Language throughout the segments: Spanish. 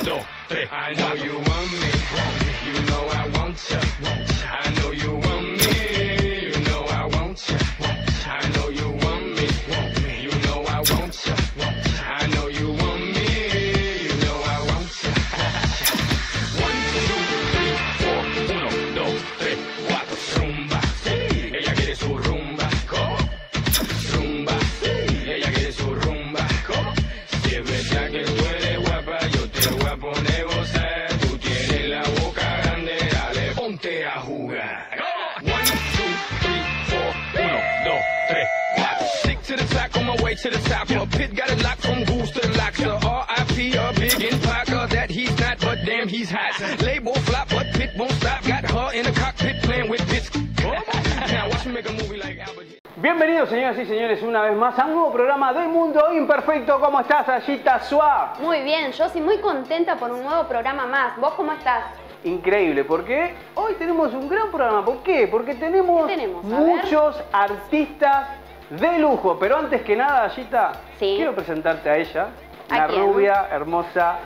dos, tres. I know you want me. You know I want you. To the top. My pit got it locked from goose to the locks. The R.I.P. a big in Parker that he's not, but damn he's hot. Label flop, but pit won't stop. Got her in the cockpit playing with bits. now watch me make a movie like Albert. Bienvenidos señoras y señores una vez más a un nuevo programa de Mundo Imperfecto. ¿Cómo estás, Ayita Suá? Muy bien, yo soy muy contenta por un nuevo programa más. ¿Vos cómo estás? Increíble, porque hoy tenemos un gran programa. ¿Por qué? Porque tenemos, ¿Qué tenemos? A muchos artistas de lujo. Pero antes que nada, Ayita, Sí. quiero presentarte a ella. ¿A Una quién? rubia, hermosa,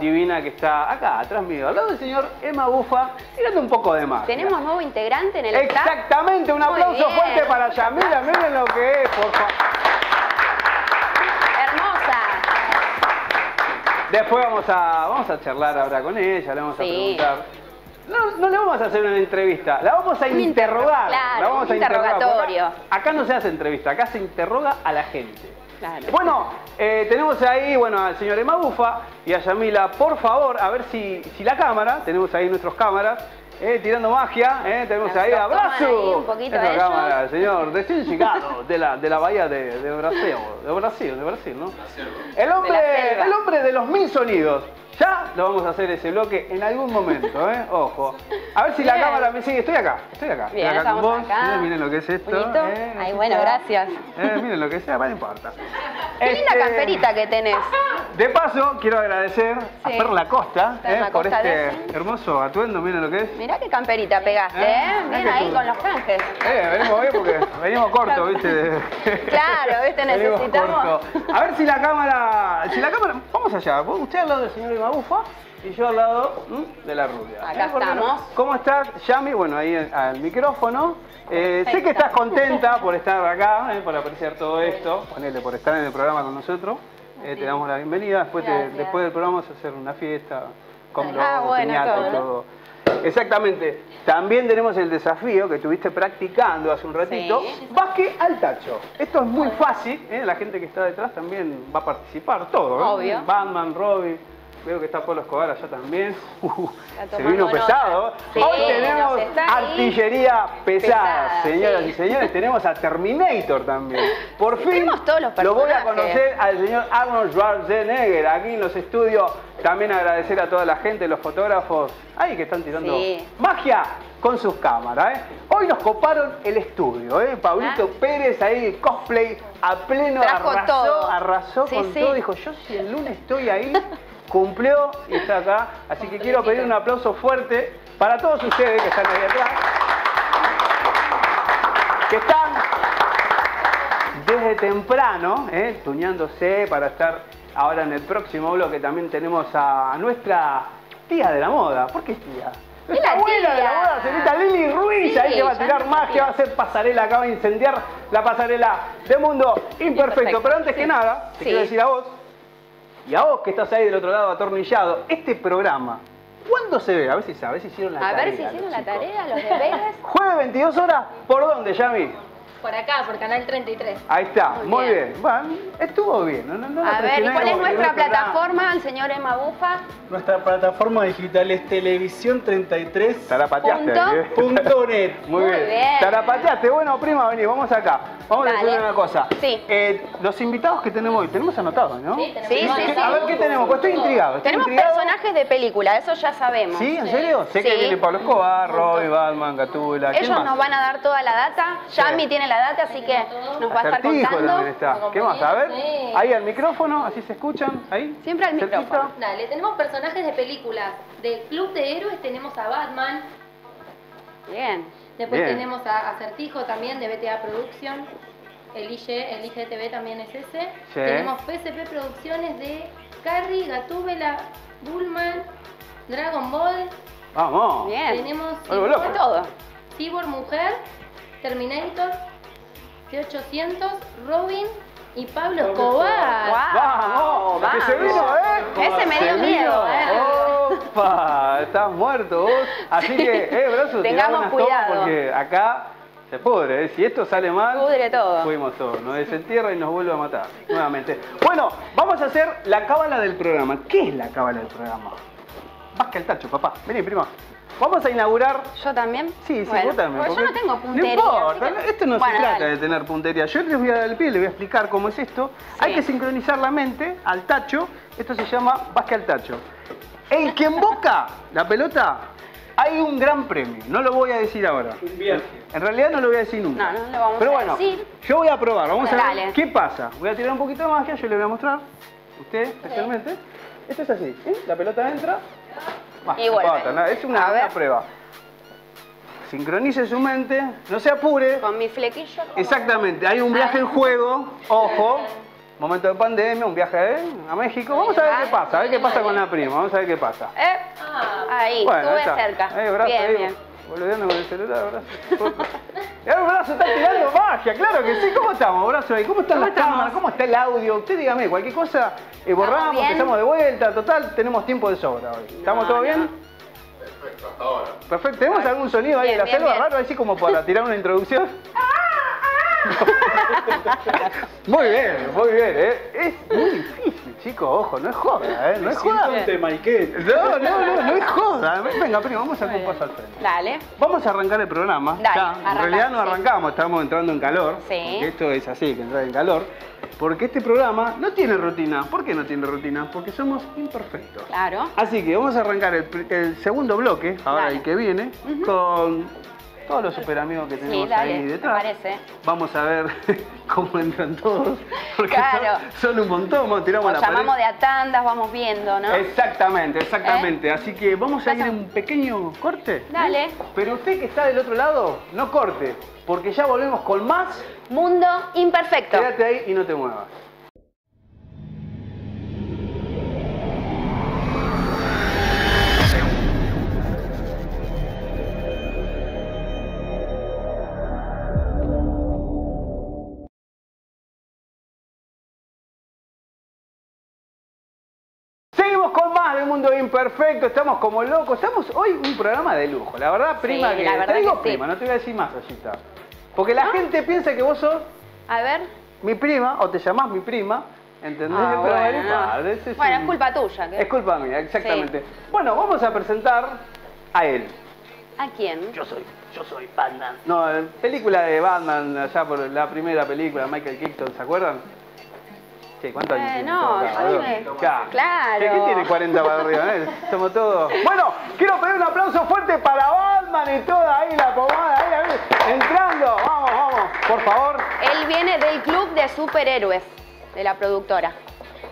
divina que está acá, atrás mío, al lado del señor Emma Bufa, tirando un poco de más. ¿Tenemos nuevo integrante en el staff? Exactamente, un aplauso fuerte para Yamila, miren lo que es, por favor. Hermosa. Después vamos a, vamos a charlar ahora con ella, le vamos a preguntar. No, no le vamos a hacer una entrevista, la vamos a Un interrogar. interro- la vamos claro, a un interrogatorio. Acá, no se hace entrevista, acá se interroga a la gente. Claro. Bueno, eh, tenemos ahí bueno, al señor Emabufa y a Yamila. Por favor, a ver si, si la cámara, tenemos ahí nuestras cámaras, eh, tirando magia, eh, tenemos ahí abrazo. un poquito Esta cámara, señor, recién llegado de la, de la bahía de, de Brasil, de Brasil, de Brasil, ¿no? El hombre, De el hombre de los mil sonidos. Ya lo vamos a hacer ese bloque en algún momento, ¿eh? Ojo. A ver si la cámara me sigue. Estoy acá, estoy acá. Bien, acá con vos. acá. Miren, miren lo que es esto. ¿eh? Ay, bueno, gracias. Eh, miren lo que sea, no importa. Qué linda Este, camperita que tenés. De paso, quiero agradecer a Sí. Perla Costa eh, por este hermoso atuendo. Miren lo que es. Mirá qué camperita pegaste, Eh, ¿eh? Bien ahí tú- con los canjes. Eh, venimos bien porque venimos cortos, ¿viste? Claro, ¿viste? Necesitamos-. A ver si la cámara. Si la cámara. Vamos allá. Usted al lado del señor Imabufa y yo al lado ¿m? de la rubia. Acá ¿Eh? Estamos. ¿Cómo estás, Yami? Bueno, ahí al- micrófono. Eh, sé que estás contenta por estar acá, eh, por apreciar todo esto. Ponele, por estar en el programa con nosotros. Te damos la bienvenida. Después, te- Gracias. después del programa vamos a hacer una fiesta con Ah, bueno, todo, todo. Exactamente. También tenemos el desafío que estuviste practicando hace un ratito. Sí. Básquet al tacho. Esto es muy fácil. ¿eh? La gente que está detrás también va a participar. Todo. ¿eh? Obvio. Batman, Robin. Veo que está Pablo Escobar allá también. Uh, Está se vino pesado. Sí, Hoy tenemos artillería pesada, Pesada, señoras sí. y señores. Tenemos a Terminator también. Por fin todos los lo voy a conocer al señor Arnold Schwarzenegger aquí en los estudios. También agradecer a toda la gente, los fotógrafos, ahí que están tirando Sí. magia con sus cámaras. ¿eh? Hoy nos coparon el estudio, ¿eh? Pablito Ah. Pérez ahí, cosplay a pleno, Trajo arrasó, todo. arrasó Sí, con sí. todo. Dijo, yo si el lunes estoy ahí, cumplió y está acá. Así que quiero pedir un aplauso fuerte para todos ustedes que están ahí atrás. Que están desde temprano, ¿eh? tuñándose para estar ahora en el próximo bloque. También tenemos a nuestra tía de la moda. ¿Por qué tía? Nuestra la abuela de la moda, señorita Lili Ruiz, Sí, ahí que va a tirar magia, tía. va a hacer pasarela, acá va a incendiar la pasarela de Mundo Imperfecto. Imperfecto, Pero antes que nada, te Sí. quiero decir a vos, y a vos que estás ahí del otro lado atornillado, este programa, ¿cuándo se ve? A ver si sabes, si hicieron la A tarea. ver si hicieron la tarea, los deberes. Jueves 22 horas, ¿por dónde, Yami? Por acá, por Canal 33. Ahí está, Muy muy bien. bien. Bueno, estuvo bien. No, no, no la A ver, ¿y cuál es nuestra plataforma, el señor Emma Bufa? Nuestra plataforma digital es televisión33.net. Tarapateaste. Punto. ¿eh? Muy, Muy bien. bien. Tarapateaste. Bueno, prima, vení, vamos acá. Vamos a decir una cosa. Sí. Eh, los invitados que tenemos hoy, tenemos anotados, ¿no? Sí, tenemos Sí, sí, ¿Qué- sí. A ver, ¿qué tenemos? Pues estoy intrigado. Estoy Tenemos intrigado. personajes de película, eso ya sabemos. ¿Sí? ¿En serio? Sé que Sí. viene Pablo Escobar, Roy, Batman, Gatula. ¿Quién Ellos más? nos van a dar toda la data. Yami tiene la data, así que nos va a estar contando. está. ¿Qué más? A ver, Sí. ahí al micrófono, así se escuchan. Ahí. Siempre al Cerquita. micrófono. Dale, tenemos personajes de películas. Del Club de Héroes tenemos a Batman. Bien. Después Bien. tenemos a Acertijo también de BTA Production. el IGE, el IGTV también es ese. Sí. Tenemos PSP Producciones de Carrie, Gatúbela, Bullman, Dragon Ball. Vamos. Bien. Tenemos todo. Cyborg Mujer, Terminator, T800, Robin y Pablo Escobar. Vamos, ¿eh? Ese me dio miedo, ¿eh? Opa, estás muerto vos. Así que, eh, brazo, tirá Tengamos cuidado. porque acá se pudre, ¿eh? Si esto sale mal, Pudre todo. fuimos todos. Nos desentierra y nos vuelve a matar nuevamente. Bueno, vamos a hacer la cábala del programa. ¿Qué es la cábala del programa? Vas que el tacho, papá. Vení, prima. Vamos a inaugurar ¿Yo también? Sí, sí, Bueno, vos también. porque yo no tengo puntería. No importa, que- esto no Bueno, se trata dale. de tener puntería. Yo les voy a dar el pie, les voy a explicar cómo es esto. Hay que sincronizar la mente al tacho. Esto se llama básquet al tacho. El que emboca la pelota, hay un gran premio. No lo voy a decir ahora. Un viaje. En realidad no lo voy a decir nunca. No, no lo vamos Pero a bueno, decir. yo voy a probar. Vamos a ver Dale. qué pasa. Voy a tirar un poquito de magia, yo le voy a mostrar. Usted, especialmente. Esto es así. ¿eh? La pelota entra. Y vuelve. Es una, prueba. Sincronice su mente, no se apure. Con mi flequillo. ¿cómo? Exactamente, hay un viaje en juego, ojo, momento de pandemia, un viaje ¿eh? a México. Vamos a ver qué pasa, a ver qué pasa con la prima, vamos a ver qué pasa. Eh, Ah, ahí, Bueno, estuve cerca. Ahí, brazo, bien, ahí, bien. Boludeando con el celular, brazo. Ahora el brazo está tirando magia, claro que sí. ¿Cómo estamos, brazo ahí? ¿Cómo están ¿Cómo las cámaras? ¿Cómo está el audio? Usted dígame, cualquier cosa, eh, borramos, empezamos de vuelta, total, tenemos tiempo de sobra hoy. ¿Estamos No, todo no. bien? Perfecto, ¿tenemos algún sonido ahí Bien, de la bien, selva bien. raro así como para tirar una introducción? muy bien, muy bien, ¿eh? Es muy difícil, chicos, ojo, no es joda, ¿eh? No es joda. No, no, no, no es joda. Venga, primo, vamos a dar un paso al frente. Dale. Vamos a arrancar el programa. Dale, Ya, en realidad no sí. arrancamos, estamos entrando en calor. Sí. Porque esto es así, que entra en calor. Porque este programa no tiene rutina. ¿Por qué no tiene rutina? Porque somos imperfectos. Claro. Así que vamos a arrancar el, segundo bloque, ahora Dale. el que viene, con todos los super amigos que tenemos dale, ahí me detrás. parece. Vamos a ver cómo entran todos. Porque Claro. son, son un montón, vamos, tiramos Nos la llamamos pared. de a tandas, vamos viendo, ¿no? Exactamente, exactamente. Así que vamos a ir a un pequeño corte. Dale. Pero usted que está del otro lado, no corte, porque ya volvemos con más. Mundo imperfecto. Quédate ahí y no te muevas. Imperfecto, estamos como locos, estamos hoy un programa de lujo, la verdad prima Sí, que la te digo que sí. prima, no te voy a decir más Rosita. Porque la gente piensa que vos sos A ver. mi prima o te llamás mi prima, ¿entendés? Ah, Pero bueno, no. es Bueno, un- es culpa tuya. que- Es culpa mía, exactamente. Bueno, vamos a presentar a él. ¿A quién? Yo soy, yo soy Batman. No, eh, película de Batman, allá por la primera película, Michael Keaton, ¿se acuerdan? Sí, ¿cuántos años Eh, tiene? no, Todo, yo. Claro. ¿Qué, qué tiene 40 para arriba? eh? Somos todos. Bueno, quiero pedir un aplauso fuerte para Batman y toda ahí la pomada, ahí, entrando. Vamos, vamos, por favor. Él viene del club de superhéroes de la productora.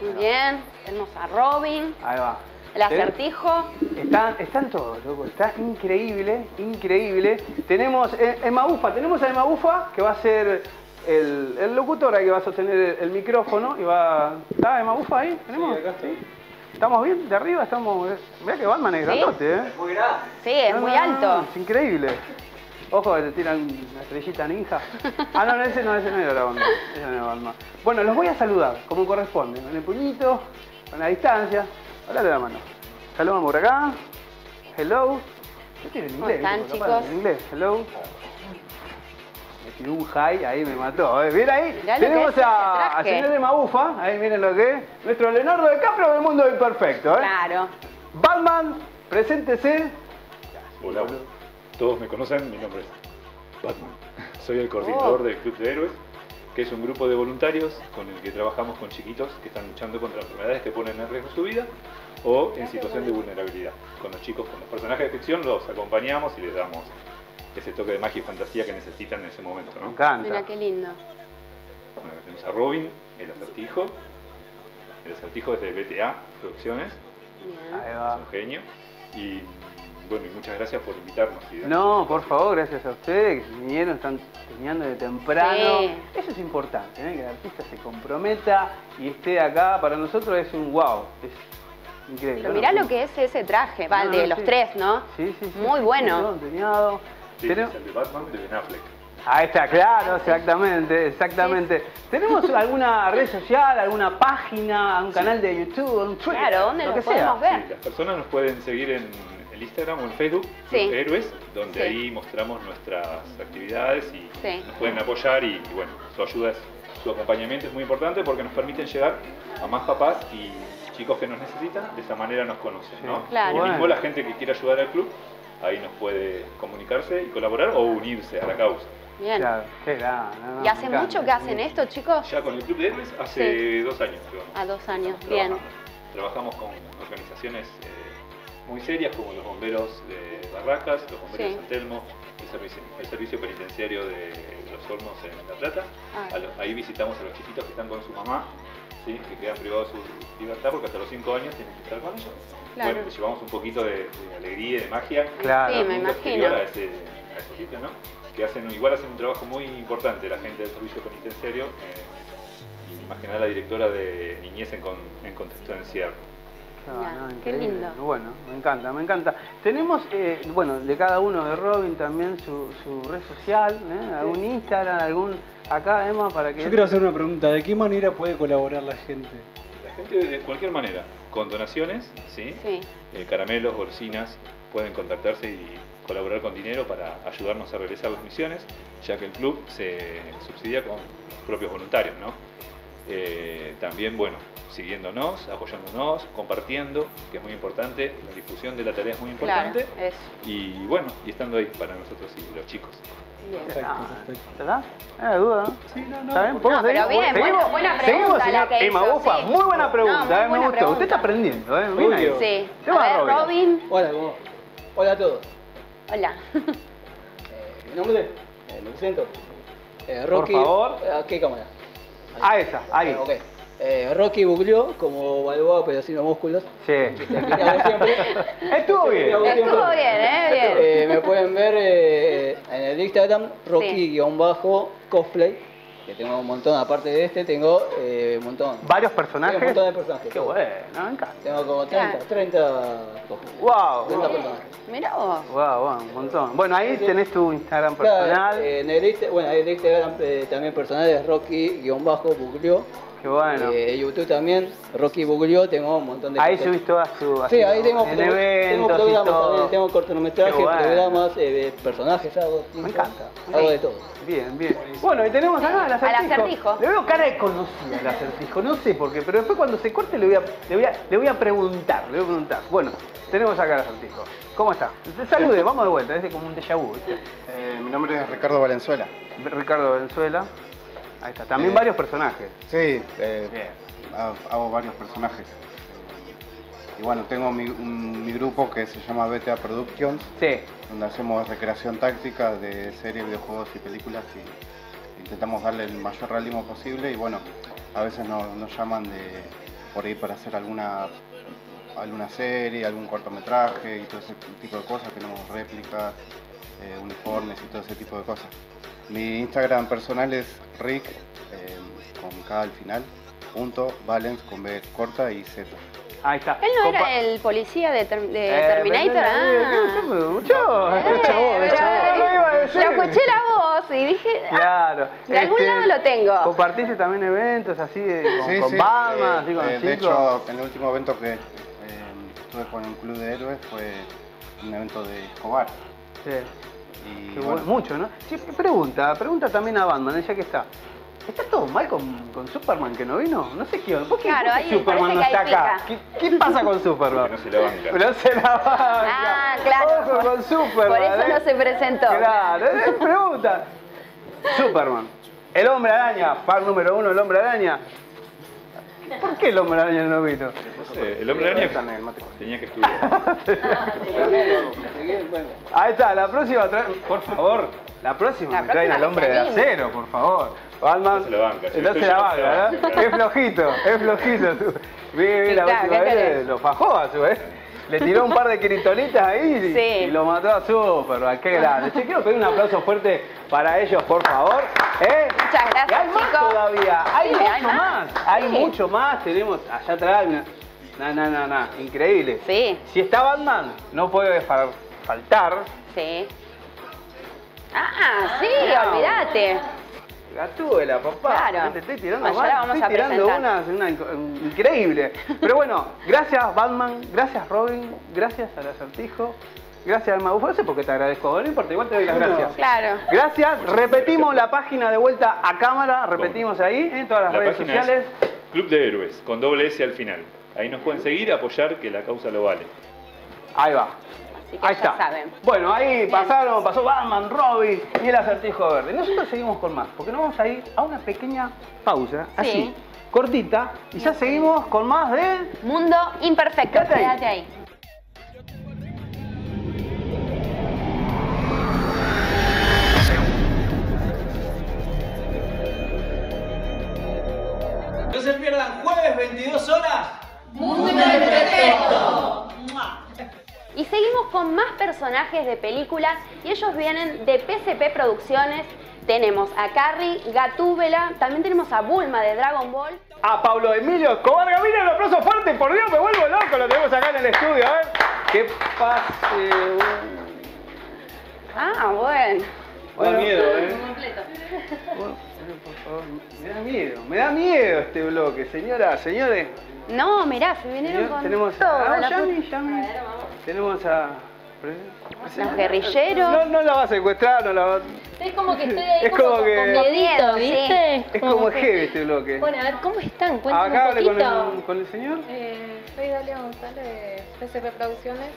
Muy bien. Tenemos a Robin, Ahí va. el acertijo. Están, están todos, loco. Está increíble, increíble. Tenemos eh, Emma Bufa, tenemos a Emma Bufa que va a ser el, el locutor ahí que va a sostener el, el micrófono y va. ¿Está Emma Bufa ahí? ¿Tenemos? Sí, acá estoy. ¿Estamos bien? ¿De arriba? Estamos. eh, Mirá que Batman es Sí. grandote, ¿eh? Sí, es No, muy no, no, alto. Es increíble. Ojo que te tiran una estrellita ninja. Ah, no, no, ese no, ese no era Batman. Ese no era Batman. Bueno, los voy a saludar como corresponde. Con el puñito, con la distancia. Hablale la mano. Saludamos por acá. Hello. ¿Qué tiene en inglés? En inglés. Hello. Me tiró un high, ahí me mató. ¿eh? Bien ahí. Mirá lo que Tenemos a, a señor de Mabufa. Ahí miren lo que es. Nuestro Leonardo DiCaprio del mundo imperfecto. ¿eh? Claro. Batman, preséntese. Hola, todos me conocen, mi nombre es Batman. Soy el coordinador del Club de Héroes, que es un grupo de voluntarios con el que trabajamos con chiquitos que están luchando contra enfermedades que ponen en riesgo su vida o en situación de vulnerabilidad. Con los chicos, con los personajes de ficción, los acompañamos y les damos ese toque de magia y fantasía que necesitan en ese momento. Me ¿no? encanta. Mira qué lindo. Bueno, tenemos a Robin, el acertijo. El acertijo es de BTA Producciones, Bien. Ahí es va. un genio. Y bueno, y muchas gracias por invitarnos. No, por favor, gracias a ustedes que vinieron, están enseñando de temprano. Sí. Eso es importante, ¿eh? que el artista se comprometa y esté acá. Para nosotros es un wow, es increíble. Pero ¿no? mirá lo que es ese traje, va, No, de no, los sí. tres, ¿no? Sí, sí, sí. Muy bueno. Todo empeñado. Sí, Tenemos- es el de Batman de Ben Affleck. Ahí está, claro, exactamente, exactamente. ¿Tenemos alguna red social, alguna página, un canal de YouTube, un Twitter? Claro, ¿dónde lo lo que podemos sea? ver? Sí, las personas nos pueden seguir en el Instagram o en Facebook, Sí. Club Héroes, donde Sí. ahí mostramos nuestras actividades y Sí. nos pueden apoyar y, y bueno, su ayuda, es, su acompañamiento es muy importante porque nos permiten llegar a más papás y chicos que nos necesitan, de esa manera nos conocen, ¿no? Claro. Y Bueno. mismo la gente que quiera ayudar al club, ahí nos puede comunicarse y colaborar o unirse a la causa. Bien. Claro, no, ¿Y hace mucho que hacen esto, chicos? Ya con el Club de Héroes hace dos años. A dos años, Estamos bien. Trabajamos con organizaciones eh, muy serias como los bomberos de Barracas, los bomberos Sí. de San Telmo, el servicio, el servicio penitenciario de Los Hornos en La Plata. Ah. Ahí visitamos a los chiquitos que están con su mamá, ¿sí? que quedan privados de su libertad porque hasta los 5 años tienen que estar con ellos. Claro. Bueno, llevamos un poquito de, de alegría y de magia. Claro. Sí, me imagino. A ese, a ese sitio, ¿no? Que hacen, igual hacen un trabajo muy importante la gente del servicio penitenciario. eh, y más que nada la directora de Niñez en, con- en contexto de encierro. No, qué lindo. Bueno, me encanta, me encanta. Tenemos, eh, bueno, de cada uno de Robin también su, su red social, ¿eh? algún Instagram, algún acá, Emma, para que... Yo quiero hacer una pregunta, ¿de qué manera puede colaborar la gente? La gente de cualquier manera, con donaciones, ¿sí? Sí. Eh, caramelos, golosinas, pueden contactarse y colaborar con dinero para ayudarnos a realizar las misiones, ya que el club se subsidia con los propios voluntarios, ¿no? Eh, también, bueno, siguiéndonos, apoyándonos, compartiendo, que es muy importante, la difusión de la tarea es muy Claro, importante, eso. y bueno, y estando ahí para nosotros y los chicos. Bien. Ah, ¿Verdad? ¿Era duda? no? Sí, no, no. ¿Está bien? ¿Podemos No, pero bien, buena- buena Seguimos, pregunta señor la que Emma hizo, Bufa. sí. Muy buena pregunta, No, muy ¿eh? me buena gustó. pregunta. Usted está aprendiendo, ¿eh? Bien ahí. Obvio. Sí. ¿Qué va, Robin? Robin. Hola, ¿cómo? Hola a todos. Hola. Eh, mi nombre, eh, me presento. Eh, Rocky, favor. Eh, ¿A qué cámara? Ah, esa, ahí. Eh, ok. Eh, Rocky Buglió, como Balboa, pero sin los músculos. Sí. Siempre. Estuvo bien. Estuvo bien, ¿eh? Bien. Eh, me pueden ver eh, en el Instagram, Rocky-cosplay, que tengo un montón, aparte de este, tengo eh, un montón. ¿Varios Tengo personajes? un montón de personajes. Qué bueno, me encanta. Tengo como 30, Claro. 30 cosplays. Wow. 30 personajes. Mirá vos. Wow, wow, un montón. Bueno, ahí Sí, tenés tu Instagram Claro, personal. eh, en el bueno, el Instagram eh, también personal es Rocky-Buglió. Qué bueno. Eh, YouTube también, Rocky Buglió, tengo un montón de ahí cosas. subís todas su. Sí, ahí tengo, en tengo- tengo eventos y programas todo. también, tengo cortometrajes, bueno. programas, eh, personajes, hago, Me encanta. hago Sí. de todo. Bien, bien. Bueno, y tenemos acá al acertijo. acertijo. Le veo cara de conocida al acertijo, no sé por qué, pero después cuando se corte le voy a, le voy a, le voy a preguntar, le voy a preguntar. Bueno, tenemos acá al acertijo. ¿Cómo está? Salude, vamos de vuelta, es como un déjà vu. Eh, mi nombre es Ricardo Valenzuela. Ricardo Venezuela. Ahí está. También Eh, varios personajes. Sí, eh, hago varios personajes. Y bueno, tengo mi, un- mi grupo que se llama BTA Productions, Sí. donde hacemos recreación táctica de series, videojuegos y películas y intentamos darle el mayor realismo posible y bueno, a veces nos, nos llaman de por ahí para hacer alguna alguna serie, algún cortometraje y todo ese tipo de cosas, tenemos réplicas, eh, uniformes y todo ese tipo de cosas. Mi Instagram personal es Rick, eh, con K al final, punto, Valens con B corta y Z. Ahí está. Él no Compa- era el policía de, Term- de Eh, Terminator. pero- Ah. ¿qué me escuchó? Eh, escuché la voz y dije, ah, Claro. de algún Este, lado lo tengo. ¿Compartiste también eventos así de, con, Sí, con sí, Batman, eh, así con eh, de hecho, en el último evento que eh, estuve con el Club de Héroes fue un evento de Escobar. Sí. Y Qué bueno, bueno, mucho, ¿no? Sí, pregunta, pregunta también a Batman, ya que está. ¿Está todo mal con, con Superman que no vino? No sé qué. ¿Por qué, Claro, por qué ahí Superman no está acá? ¿Qué, qué pasa con Superman? Que no se la banca. No se la banca. Ah, claro. Ojo con Superman. Por eso ¿eh? no se presentó. Claro, eh, pregunta. Superman. El hombre araña, par número uno, el hombre araña. ¿Por qué el hombre araña no vino? No sé, el hombre araña tenía que estudiar. Ahí está, la próxima trae, por favor, la próxima La me traen al hombre de acero, por favor. Batman, No se la banca, se la banca, ¿verdad? Es flojito, es flojito. Bien, la última ¿qué vez querés? lo fajó a su vez. Le tiró un par de cristolitas ahí y, Sí. y lo mató a Superman. Qué grande. Che, quiero pedir un aplauso fuerte para ellos, por favor. ¿Eh? Muchas gracias, Y hay más chicos. todavía. Hay Sí, mucho hay más. más. Hay mucho más. Tenemos allá atrás. una- No, no, no, no. Increíble. Sí, Si está Batman, no puede fa- faltar sí. Ah, sí, olvídate. Gatúbela, papá. Claro. Te estoy tirando Bueno, vamos estoy a tirando unas, una inc- increíble. Pero bueno, gracias Batman, gracias Robin, gracias al acertijo, gracias al mago. No sé por qué te agradezco, no importa, igual te doy las gracias. Claro. Gracias, repetimos la página de vuelta a cámara, repetimos ahí en todas las La redes sociales. es Club de Héroes, con doble S al final. Ahí nos pueden seguir, apoyar, que la causa lo vale. Ahí va. Así que Ahí ya está. saben. Bueno, ahí pasaron, pasó Batman, Robin y el acertijo verde. Nosotros seguimos con más, porque nos vamos a ir a una pequeña pausa, así, Sí. cortita, y ya seguimos con más de Mundo imperfecto, Quédate ahí. quédate ahí. No se pierdan jueves 22 horas. Y seguimos con más personajes de películas y ellos vienen de PCP Producciones. Tenemos a Carrie, Gatúbela, también tenemos a Bulma de Dragon Ball. a Pablo Emilio Escobar Gaviria. Un aplauso fuerte, por Dios, me vuelvo loco, lo tenemos acá en el estudio, a ver. Que pase. Ah, bueno. Bueno, miedo, ¿eh? bueno, por favor, me da miedo, me da miedo este bloque, señora, señores. No, mirá, se vinieron Señor, con tenemos todo. a la Yami, puta- Yami. Tenemos a. Los guerrilleros. No, no la va a secuestrar, no la va Es como que estoy ahí Es como, como que- con sí. ¿viste? Es como que- heavy este bloque. Bueno, a ver, ¿cómo están? Cuéntame Acá un hable con el, con el señor. Eh, soy Dalia González de PCP Producciones.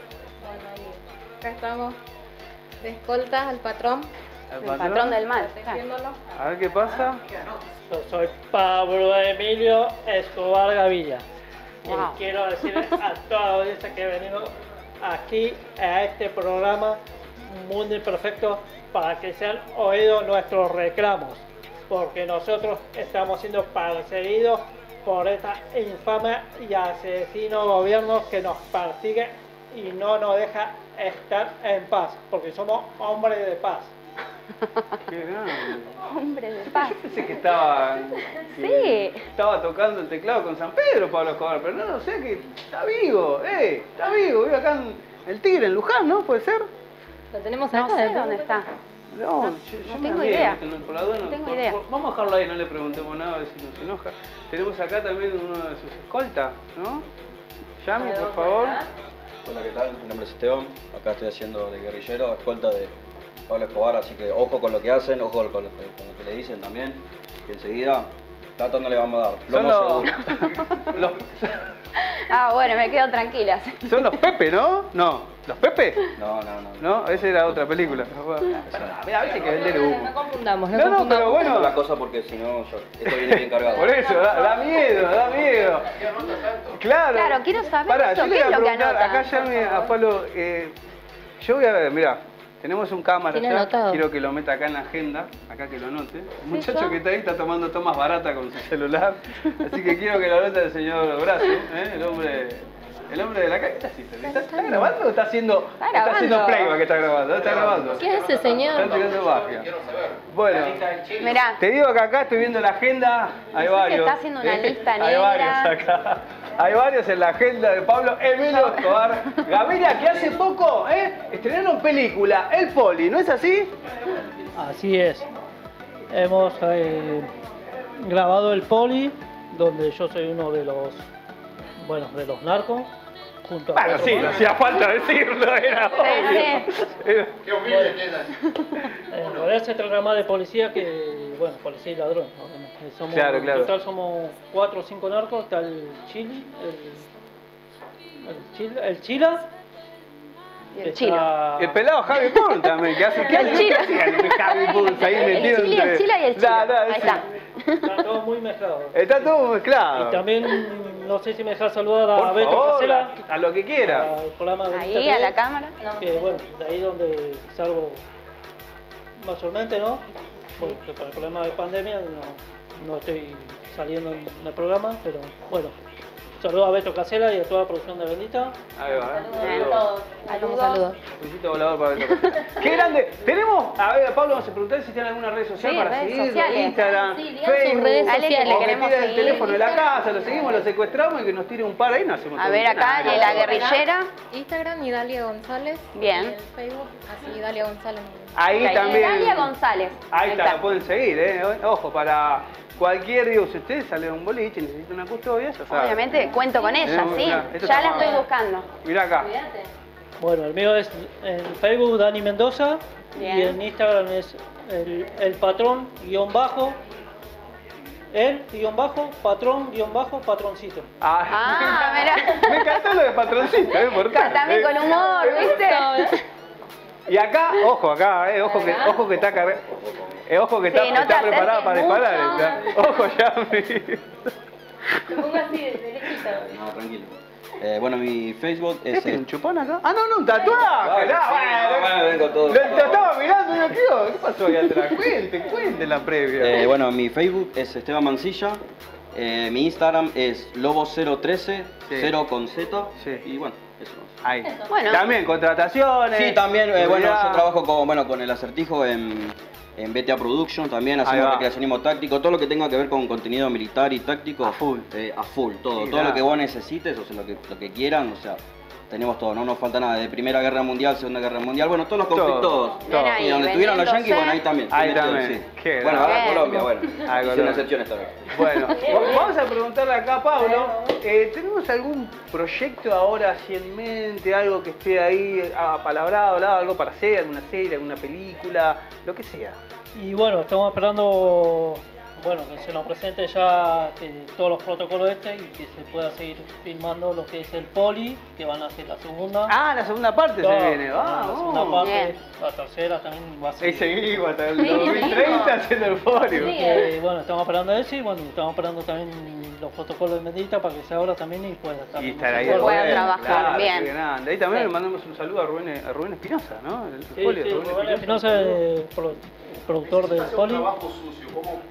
Bueno, y acá estamos de escoltas al patrón, El patrón del mal. A ver qué pasa. Yo soy Pablo Emilio Escobar Gavilla. Wow. Y quiero decirle a toda la audiencia que he venido aquí a este programa Mundo Imperfecto para que sean oídos nuestros reclamos. Porque nosotros estamos siendo perseguidos por esta infame y asesino gobierno que nos persigue y no nos deja estar en paz. Porque somos hombres de paz. Qué grande. Hombre de paz. Yo pensé que estaba. que Sí. Estaba tocando el teclado con San Pedro, Pablo Escobar, pero no, no sé que está vivo, eh, está vivo, vive acá en el Tigre, en Luján, ¿no? ¿Puede ser? Lo tenemos No acá. sé ¿no? dónde está. No, No, yo, yo no tengo idea. por la duda No no- tengo por- idea. por- vamos a dejarlo ahí, no le preguntemos nada, a ver si nos enoja. Tenemos acá también uno de sus escoltas, ¿no? Yami, por favor. Hola, ¿qué tal? Mi nombre es Esteban. Acá estoy haciendo de guerrillero, escolta de Pablo Escobar, así que ojo con lo que hacen, ojo con lo que, con lo que le dicen también. Que enseguida, tanto no le vamos a dar. Son Plomo los, los- Ah, bueno, me quedo tranquila. son los Pepe, ¿no? No, ¿los Pepe? No, no, no. No, esa era otra película. Mira, a veces hay que vender No humo. confundamos, no, No, no, confundamos. pero bueno. la cosa porque si no, yo- esto viene bien cargado. Por eso, da, da miedo, da miedo. Claro. Claro, quiero saber Pará, eso, yo ¿qué voy a es lo que preguntar, anota? acá llame a Pablo, eh, yo voy a ver, mira, tenemos un cámara ya, quiero que lo meta acá en la agenda, acá que lo anote. El muchacho eso? que está ahí está tomando tomas baratas con su celular, así que quiero que lo anote el señor Brazo, ¿eh? el hombre... El hombre de la calle, ¿qué está haciendo? ¿Está, está grabando o está haciendo, Está está haciendo playback que está grabando? Está grabando. ¿Qué hace, señor? Está tirando magia. Bueno, Mirá, te digo que acá estoy viendo la agenda, hay varios. está haciendo una lista Hay negra. varios acá. Hay varios en la agenda de Pablo Emilio Escobar Gaviria, que hace poco ¿eh? estrenaron película, El Poli, ¿no es así? Así es. Hemos eh, grabado el poli, donde yo soy uno de los, bueno, de los narcos, Bueno, cuatro sí, no hacía falta decirlo, era obvio. Era- En realidad se trata más de policía que, bueno, policía y ladrón. obviamente. Somos, Claro, claro. En total somos cuatro o cinco narcos, está el Chili, el, el, Chila, el Chila, y el está-. El pelado Javi Pun también, que hace, ¿qué El? Chila. ¿Qué el Javi ahí El metido chile, entre- el chila y el chilo. No, no, Ahí sí. está. está todo muy mezclado. Está todo mezclado. Y también, no sé si me dejas saludar a Por Beto favor, Casela, a lo que quiera. al programa de Ahí, a la cámara. que bueno, de ahí donde salgo mayormente, ¿no? Porque por el problema de pandemia no, no estoy saliendo en el programa, pero bueno, Saludos a Beto Casela y a toda la producción de Bendita. Ahí va. Saludos. Saludos, saludos. Besito volador para Beto Casella. ¡Qué grande! Tenemos, a ver, Pablo, vamos a preguntar si tiene alguna red social Sí, para redes seguir, sociales. Instagram, Sí, digan sus Facebook, redes sociales. le o que queremos el seguir. teléfono de la casa, lo seguimos, lo secuestramos y que nos tire un par ahí, no hacemos A ver un acá, de la guerrillera. Instagram y Dalia González. Bien. Y Facebook, así Dalia González. Ahí Ok, también. Dalia González. Ahí está, lo pueden seguir, ¿eh? Ojo, para cualquier, digo, si ustedes salen a un boliche y necesitan una custodia, ya saben. Obviamente, cuento con ella, Tenemos- sí. Ya la estoy buscando. Mirá acá. Bueno, el mío es en Facebook Dani Mendoza Bien. y en Instagram es el, el patrón guion bajo, el guion bajo, patrón guion bajo, patroncito. Ah, mirá. Me encantó lo de patroncito, ¿eh? Por tanto, También ¿eh? con humor, ¿viste? Y acá, ojo acá, eh, ojo que, ojo que está carre- eh, ojo que está, Sí, no te está preparada para disparar. está. Ojo ya, mi- Lo pongo así, de derechito. No, tranquilo. Eh, bueno, mi Facebook ¿Este es... eh, un chupón acá? Ah, no, no, un tatuaje. Ah, no, sí, bueno. no, bueno, vengo todo- Lo, estaba mirando yo, ¿qué, ¿qué pasó ahí atrás? Cuente, cuente la previa. eh, bueno, mi Facebook es Esteban Mancilla. eh, mi Instagram es lobo013, Sí. 0 con Z. Sí. Y bueno, eso. Ahí. Bueno. También contrataciones. Sí, también, eh, bueno, yo trabajo con, bueno, con el acertijo en, en BTA Production, también hacemos recreacionismo táctico, todo lo que tenga que ver con contenido militar y táctico. A full. eh, a full, todo. Sí, todo lo que vos necesites, o sea, lo que, lo que quieran, o sea, tenemos todo, no nos falta nada. De Primera Guerra Mundial, Segunda Guerra Mundial, bueno, todos los conflictos. todo. Bien ahí, Y donde estuvieron los yanquis, bueno, ahí también. Ahí también. sí. Qué Bueno, ahora. Colombia, bueno. Ah, Colombia. una excepción esta vez. Bueno, vamos a preguntarle acá a Pablo, eh, ¿tenemos algún proyecto ahora así en mente, algo que esté ahí apalabrado, hablado, algo para hacer, alguna serie, alguna película, lo que sea? Y bueno, estamos esperando bueno, que se nos presente ya que todos los protocolos este y que se pueda seguir filmando lo que es el poli, que van a hacer la segunda. Ah, la segunda parte se viene, La segunda vamos. parte, Bien. la tercera también va a ser. Ahí seguimos hasta el 2030 haciendo el podio. Eh, bueno, estamos esperando eso y bueno, estamos esperando también los protocolos de Medita para que se abra también y pueda estar. Y estar ahí. Pueda trabajar, claro, bien. grande. Ahí también Sí. le mandamos un saludo a Rubén, a Rubén Espinosa, ¿no? El Sí, poli sí, Rubén Rubén Espinosa. Espinosa, eh, pro- productor del poli. trabajo sucio, ¿cómo,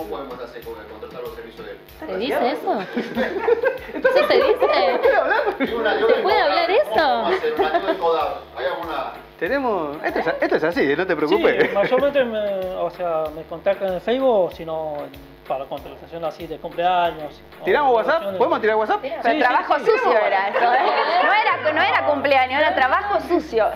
¿cómo podemos hacer con contratar los servicios de él? ¿Se dice eso? ¿Eso se dice? ¿Se puede hablar eso? ¿Hay alguna...? Tenemos. Esto es, esto es así, no te preocupes. Sí, mayormente me, o sea, me contactan en Facebook, sino en- para contratación así de cumpleaños. ¿Tiramos WhatsApp? ¿Podemos tirar WhatsApp? Pero Sí, trabajo sí, sí. sucio era esto, ¿eh? No era, no era cumpleaños, era trabajo sucio.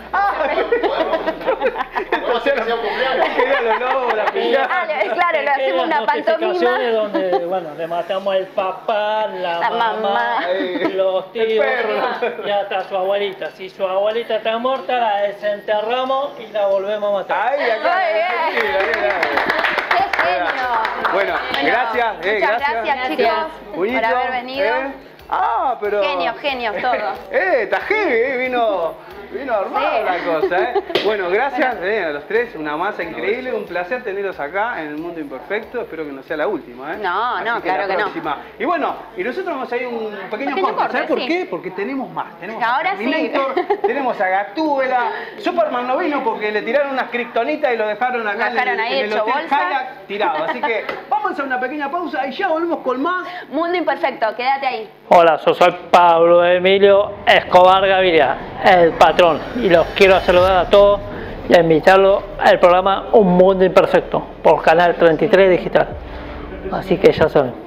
¿Podemos hacer que sea un cumpleaños? Quería los lobos, la pillada. Ah, claro, le hacemos una pantomima. donde, bueno, le matamos al papá, la, La mamá, mamá. los tíos perro. y hasta su abuelita. Si su abuelita está muerta, la desenterramos y la volvemos a matar. Ahí, acá. Muy bien. sí. ¡Qué genio! Bueno, gracias, eh, Muchas gracias. gracias, chicos, Buñito, por haber venido. ¿eh? Ah, pero. Genios, genios todos. Eh, está heavy, eh, vino, vino armada Sí. la cosa, eh. Bueno, gracias eh, a los tres, una masa increíble, un placer tenerlos acá en el mundo imperfecto, espero que no sea la última, eh. No, Así no, la claro que no. próxima. Y bueno, y nosotros vamos a ir a un pequeño, Pequeño corte, corte, ¿sabes por sí. qué? Porque tenemos más, tenemos a Ahora sí. Terminator, tenemos a Gatúbela, Superman no vino porque le tiraron unas kriptonitas y lo dejaron acá en dejaron el, ahí en el hecho hotel bolsa. Tirado, así que vamos a una pequeña pausa y ya volvemos con más. Mundo imperfecto, quédate ahí. Hola, yo soy Pablo Emilio Escobar Gaviria, el patrón, y los quiero saludar a todos y a invitarlos al programa Un Mundo Imperfecto por Canal 33 Digital. Así que ya saben.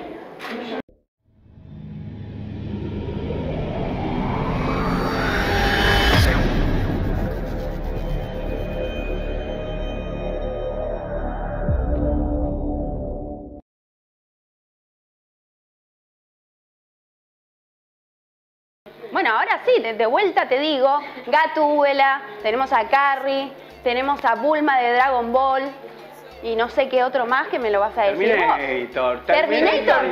Sí, de, de vuelta te digo, Gatúbela, tenemos a Carrie, tenemos a Bulma de Dragon Ball y no sé qué otro más que me lo vas a decir vos. Terminator. Terminator,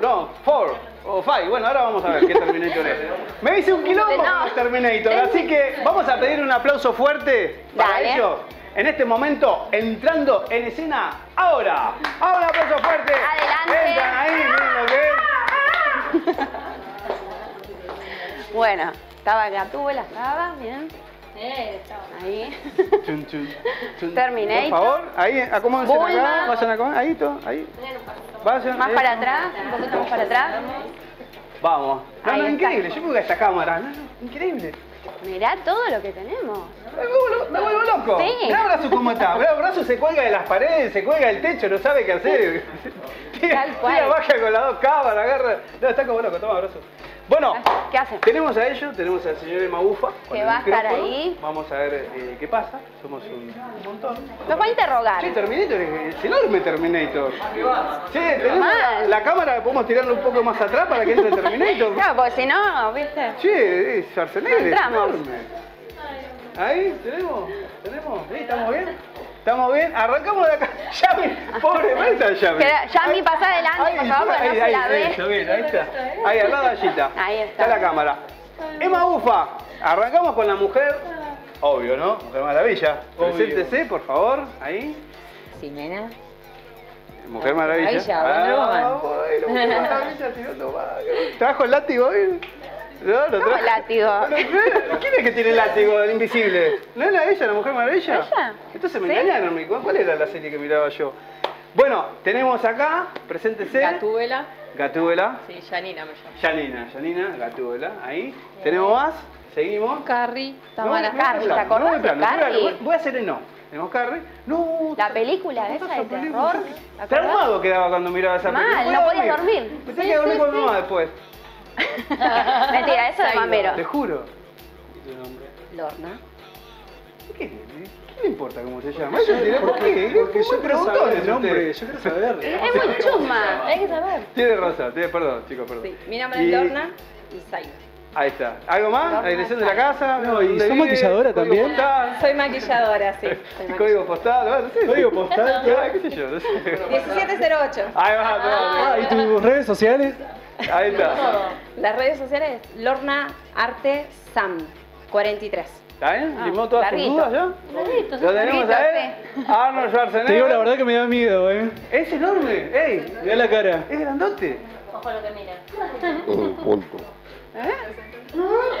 no, four o five. Bueno, ahora vamos a ver qué Terminator es. Me hice un quilombo No. con los Terminator, así que vamos a pedir un aplauso fuerte para Dale. ellos. En este momento, entrando en escena ahora. Ahora aplauso fuerte. Adelante. Entran ahí, miren lo que es. Bueno, estaba Gatúbela, estaba, bien, Eh, estaba. ahí. Chun, chun, chun. Terminator. Por favor, ahí, acomódense acá. Vayan acá, ahí, to, ahí. Vayan, Más eh. para atrás, un poquito más para atrás. Vamos. No, Ahí no, increíble. Yo a esta cámara. No, no, increíble. Mirá todo lo que tenemos. Me vuelvo, me vuelvo loco. Sí. Mirá Brazo cómo está. Mirá Brazo se cuelga de las paredes, se cuelga del techo, no sabe qué hacer. Tira, Tal cual. tira, baja con las dos cámaras, agarra. No, está como loco, toma Brazo. Bueno, ¿Qué hace? tenemos a ellos, tenemos al señor Emma con Que va a estar ahí. Vamos a ver eh, qué pasa. Somos un, montón. Nos va a interrogar. Che, Terminator es, es enorme Terminator. Che, tenemos la, cámara, podemos tirarla un poco más atrás para que entre Terminator. Claro, porque si no, ¿viste? Che, es Schwarzenegger, es Entramos. enorme. Ahí, tenemos, tenemos, ¿Sí? ¿estamos bien? ¿Estamos bien? Arrancamos de acá. Yami, pobre, ¿dónde está Yami? Yami, pasa adelante, por favor, porque no se la ve. eso, bien, ahí está. Ahí, al lado de Allita. Ahí está. Está la cámara. Emma Bufa, arrancamos con la mujer, obvio, ¿no? Mujer Maravilla. Obvio. Preséntese, por favor, ahí. Ximena. Mujer Maravilla. Maravilla, Wonder Ah, Woman. bueno, Mujer Maravilla tirando va. ¿Trajo el látigo hoy? No, no ¿Cómo trajo. látigo? No, no, ¿Quién es que tiene el látigo, el invisible? ¿No era ella, la Mujer Maravilla? ¿Ella? Entonces me ¿Sí? engañaron, ¿cuál era la serie que miraba yo? Bueno, tenemos acá, preséntese. Gatúbela. Gatúbela. Sí, Janina me llamo. Janina, Janina, Gatúbela. Ahí. ¿Tenemos más? Seguimos. Carrie. Tamara No, no, Carrie, no, ¿te acordás no, de no, no, Carrie? voy- a hacer el no. Tenemos Carrie. No, La película esa de terror. Traumado quedaba cuando miraba esa Mal, película. no podía podías dormir. Pensé Sí, que dormí sí, con mi sí. mamá después. Mentira, eso de mamero. Te juro. Lorna. ¿Qué? ¿Qué le importa cómo se llama? Eso diré, ¿Por qué? Porque yo quiero saber el nombre, yo quiero saber. Es muy chusma, hay que saber. Tiene razón, tiene, perdón, chicos, perdón. Sí, mi nombre Y- es Lorna y Zaina. Ahí está. ¿Algo más? Lorna ¿La dirección de la casa? No, ¿y ¿Dónde sos vive? maquilladora ¿Código también? postal? Soy maquilladora, sí. Soy ¿Código postal? No, no sé. ¿Código postal? ¿Qué sé yo? No sé. 1708. Ahí va, Ah, ¿y tus redes sociales? Ahí está. Las redes sociales, Lorna Arte Sam 43. ¿Está bien? Ah, ¿Limó todas sus dudas ya? Larguito, Lo tenemos a él. Arnold Schwarzenegger. Te digo la verdad que me da miedo, eh. Es enorme. ¡Ey! Mira la cara. Es grandote. Ojo lo que mira.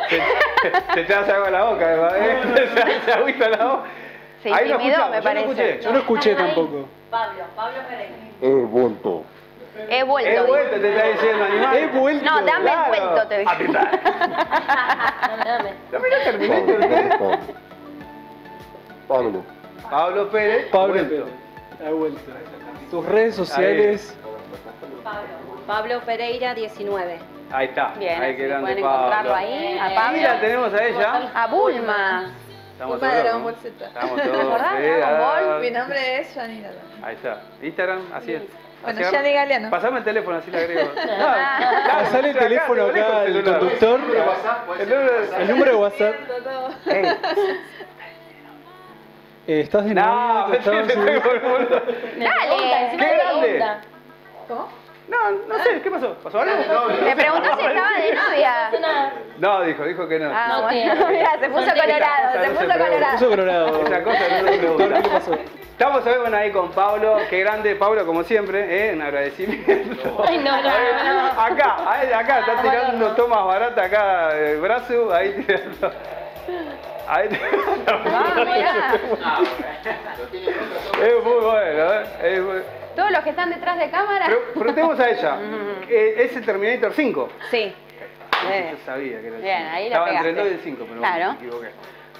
Se, se te hace agua en la boca, ¿eh? Se hace agüita la boca. Se Ahí lo intimidó, me parece. escuché. Yo no escuché tampoco. Pablo, Pablo Pereira. He vuelto. He vuelto, te está diciendo animal. He vuelto. No, dame el Claro. vuelto, te dije. Dame, dame. Dame la Terminator, ¿eh? Pablo. Pablo Pérez. Pablo. Pérez. Ha vuelto. Tus redes sociales. Pablo Pereira 19. Ahí está. Bien, ahí grande pueden Pablo. encontrarlo ahí, a Y Pablo. la tenemos a ella. A Bulma. Estamos Bulma Dragon. Ball Z. Estamos ¿Te todos. acordás de Dragon Ball? ah, Mi nombre es Janina. Ahí está. Instagram, así es. Bueno, Yanni agarra- Galeano. Pasame el teléfono, así le agrego. No, Ah. claro, Pasale el acá, teléfono te conecto acá el conductor. El número- El número de WhatsApp. Eh, ¿Estás de No, el mundo. Dale. ¡Qué grande! ¿Cómo? No, no sé, ¿qué pasó? ¿Pasó algo? Me preguntó si estaba de novia. No, dijo, dijo que no. Ah, No bueno. tiene. Mira, se puso colorado, se se puso colorado. Puso colorado. Esa cosa no se ¿Qué pasó? Estamos hoy bueno, ahí con Pablo, qué grande Pablo como siempre, ¿eh? un agradecimiento. Ay, no, no, no, no. Acá, ahí, acá está tirando tomas baratas acá el brazo, ahí tirando. Ahí Ah, mirá. Es muy bueno, ¿eh? Es muy- Todos los que están detrás de cámara. Pero preguntemos a ella, eh, ¿es el Terminator 5? Sí. Eh, Yo sabía que era el Bien, 5. ahí la Estaba entre el 2 y pegaste. el 5, pero Claro. me equivoqué.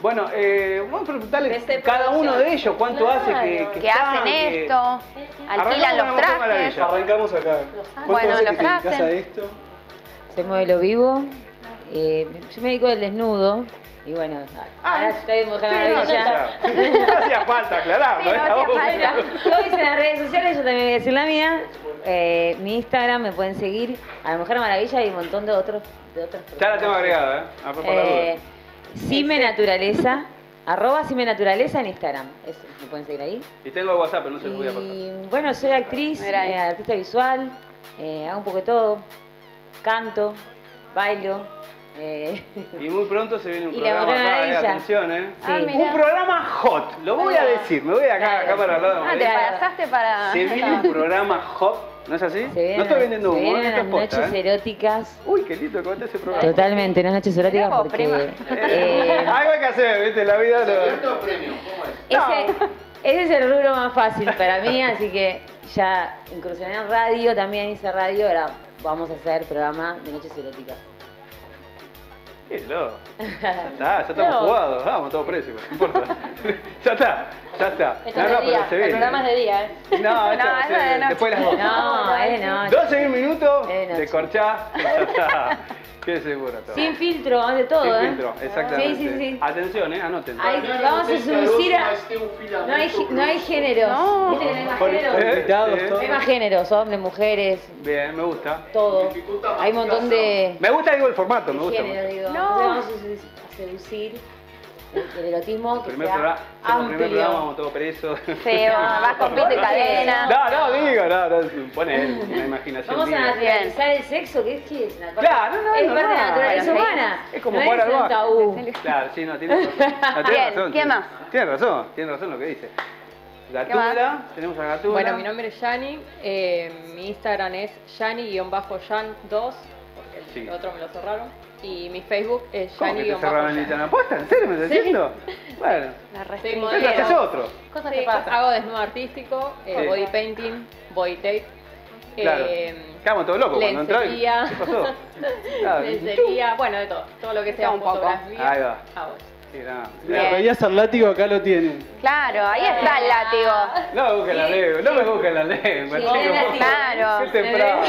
Bueno, eh, vamos a preguntarle PC cada uno de ellos cuánto Claro. hace que, que Que están, hacen que- esto, alquilan Arrancamos los con la Mujer trajes. Arrancamos acá. ¿Cuánto Bueno, hace los que te dedicas trajes. a esto? Soy modelo vivo. Eh, yo me dedico al desnudo. Y bueno, ahora estoy en Mujer Sí, no, Maravilla. ya. No hacía falta aclararlo. Sí, no hacía falta. Lo hice en las redes sociales, yo también voy a decir la mía. Eh, mi Instagram me pueden seguir a la Mujer Maravilla y un montón de otros. De otros Ya la tengo agregada, ¿eh? A Eh, duda. Cime Naturaleza, arroba Cime Naturaleza en Instagram. Eso, me pueden seguir ahí. Y tengo WhatsApp, pero no se lo voy a pasar. Y bueno, soy actriz, eh, artista visual, eh, hago un poco de todo, canto, bailo. Eh, Y muy pronto se viene un Y programa acá, eh, atención, ¿eh? Ah, mira. Un programa hot, lo voy a decir, me voy acá, acá para al lado. Ah, te embarazaste para. Se viene un programa hot, ¿no es así? se vienen, no estoy vendiendo se humo, vienen esto es las posta, noches ¿eh? eróticas. Uy, qué lindo que conté ese programa. Totalmente, unas noches eróticas vos, porque prima. eh, Algo hay que hacer, ¿viste? La vida no... ese, ese es el rubro más fácil para mí, así que ya incursioné en radio, también hice radio, ahora vamos a hacer programa de noches eróticas. Loco. Ya está, ya estamos No. jugados, vamos, todos presos, no importa. ya está, ya está. Esto No, es no, de día, se el programa es de día, ¿eh? No, No, esto eso se- de noche. después de las 12. No, es de noche. 12 minutos Es de noche. de corchá, ya está. Qué seguro todo. Sin filtro, ante todo, Sin ¿eh? filtro, exactamente. Sí, sí, sí. Atención, eh, anoten. Ay, vamos a seducir a... No hay, no hay géneros. No. ¿Viste que no hay más géneros? eh, eh. Hay más géneros, hombres, mujeres, Bien, me gusta. todo. Hay un montón de, Me gusta, digo, el formato, me de gusta. géneros, digo. No. Entonces vamos a seducir el erotismo que Primer sea programa, somos primer programa, amplio. vamos todos presos. Va- vas con pito y cadena. No, no, digo, no, no, pone él, una imaginación. Vamos a naturalizar el sexo, que es que es una cosa. Claro, no, es no, parte de la no, naturaleza no, humana. Es como no jugar es al tabú. Claro, sí, no, tiene razón. No, tiene Bien, razón, ¿quién más? Tiene razón, tiene razón lo que dice. Gatula, tenemos a Gatula. Bueno, mi nombre es Yani, eh, mi Instagram es Yani-Jan2, porque el Sí. otro me lo cerraron, y mi Facebook es ¿Cómo que te cerraron el. Instagram? ¿Posta? ¿En serio me estás Sí. diciendo? Bueno, La restringieron. entonces haces otro. Cosas que pasan. Hago desnudo artístico, eh, Sí. body painting, body tape. Claro. eh, Quedamos todos locos cuando entró. y- lencería. ¿Qué pasó? Claro. lencería, bueno, de todo. Todo lo que sea un poco. Ahí va. hago. Grande. Mira, pedías al látigo, acá lo tienen. Claro, ahí está el látigo. No me busquen la lengua, no me busquen la lengua. Sí, chicos. claro. Qué temprano.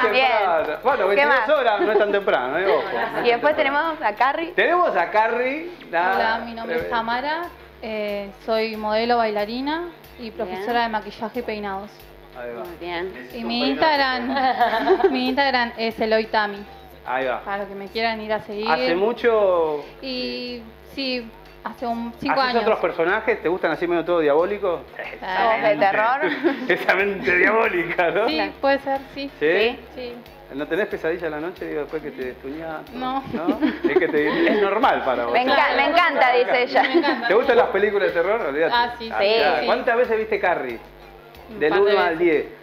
Qué Bien. temprano. Bueno, ¿Qué 22 más? horas no es tan temprano, ¿eh? Ojo. Y después tenemos a Carrie. Tenemos a Carrie. la- Hola, mi nombre es Tamara, eh, soy modelo bailarina y profesora Bien. de maquillaje y peinados. Ahí va. Muy bien. Y mi Instagram, mi Instagram es Eloitami, Ahí va. para los que me quieran ir a seguir. Hace mucho. Y sí, hace un cinco ¿Haces años. otros personajes? ¿Te gustan así medio todo diabólico? Ah, ¿De terror? Esa mente diabólica, ¿no? Sí, puede ser, sí. ¿Sí? Sí. ¿No tenés pesadilla a la noche digo, después que te tuñas? No. Es que te- es normal para vos. Me, enca- me encanta, dice ella. ¿Te gustan las películas de terror? Olvídate. Ah, sí, sí, ya. sí. ¿Cuántas veces viste Carrie? Del par de 1 al veces. 10.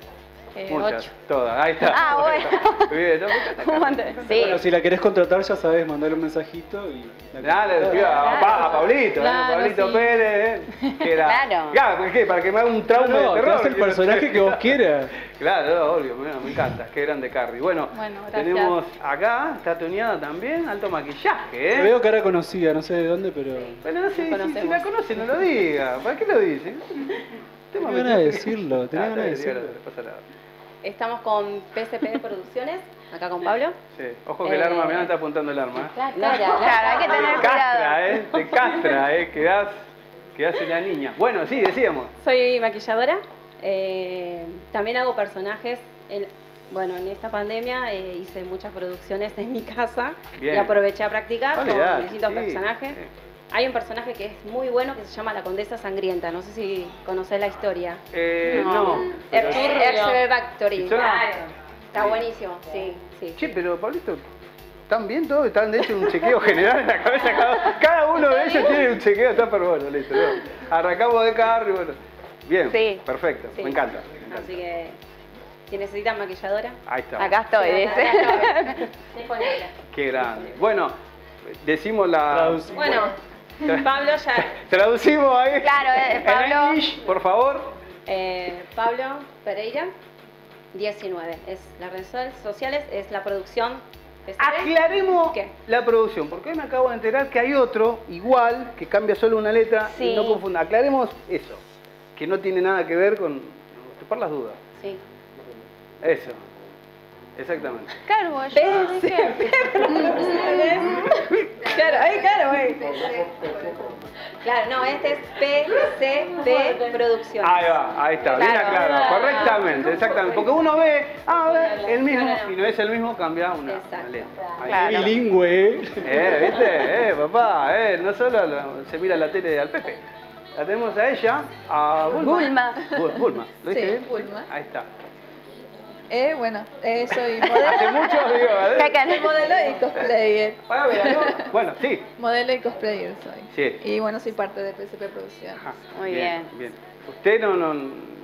Eh, Muchas. ocho. Todas. Ahí está. Ah, bueno. Bien, ¿no? Sí. Bueno, si la querés contratar, ya sabes, mandale un mensajito y. la Dale, tío, a, Pa- a Pablito, ¿eh? Claro, Pablito sí. Pérez, ¿eh? Que era, Claro. Claro, ¿por qué? Para que me haga un trauma No, no, de te terror. el personaje que vos quieras. Claro, no, obvio, bueno, me encanta, qué grande Carrie. Bueno, tenemos acá, está tuneada también, alto maquillaje, Te ¿eh? veo cara conocida, no sé de dónde, pero. Bueno, no sé, si, si la conoce no lo diga, ¿para qué lo dice? Tenía ganas de decirlo, tenía Ah, ganas de decirlo. no pasa nada. Estamos con PSP Producciones, acá con Pablo. Sí, ojo que el Eh, arma, mirá, está apuntando el arma. ¿eh? Claro, claro, hay que tener Te castra. ¿eh? Te castra, ¿eh? Quedás, quedás en la niña. Bueno, sí, decíamos. Soy maquilladora. eh, también hago personajes. en- bueno, en esta pandemia eh, hice muchas producciones en mi casa Bien. y aproveché a practicar con distintos sí, personajes. sí. Hay un personaje que es muy bueno que se llama La Condesa Sangrienta. No sé si conocés la historia. Eh, no. pero- Erce Factory. ¿Y suena? Está buenísimo, sí, sí. Che, pero Pablito, ¿están bien todos? ¿Están de hecho un chequeo general en la cabeza? Cada, cada uno de ellos tiene un chequeo, está pero bueno, listo. ¿no? Arrancamos de carro y bueno. Bien, Sí. perfecto, Sí. me encanta. me encanta. Así que, si necesitan maquilladora. Ahí está. Acá estoy, Sí, acá estoy. Qué grande. Bueno, decimos la... Bueno, Pablo ya. Traducimos ahí. Claro, eh, Pablo. English, por favor. Eh, Pablo Pereira, 19. Es las redes sociales, es la producción. PSP. Aclaremos ¿Qué? la producción, porque hoy me acabo de enterar que hay otro igual que cambia solo una letra y Sí. no confunda. Aclaremos eso, que no tiene nada que ver con por las dudas. Sí. Eso. Exactamente. Claro, yo. Claro, ahí, claro, ahí. Claro, no, este es PCP Producciones. Ahí va, ahí está, bien Claro. aclarado, correctamente, exactamente. Porque uno ve, ah, ve, el mismo, y no es el mismo, cambia una, una letra. Bilingüe, ¿eh? Eh, ¿viste? Eh, papá, eh, no solo lo- se mira la tele al Pepe. La tenemos a ella, a Bulma. Bulma. Bu- Bulma, ¿lo Sí, dije bien? Bulma. Ahí está. Eh, bueno, eh, soy modelo. Hace mucho, digo. Soy modelo y cosplayer. ¿no? Bueno, sí. Modelo y cosplayer soy. Sí. Y bueno, soy parte de PSP Producciones. Ajá, Muy bien. bien. ¿Usted no, no,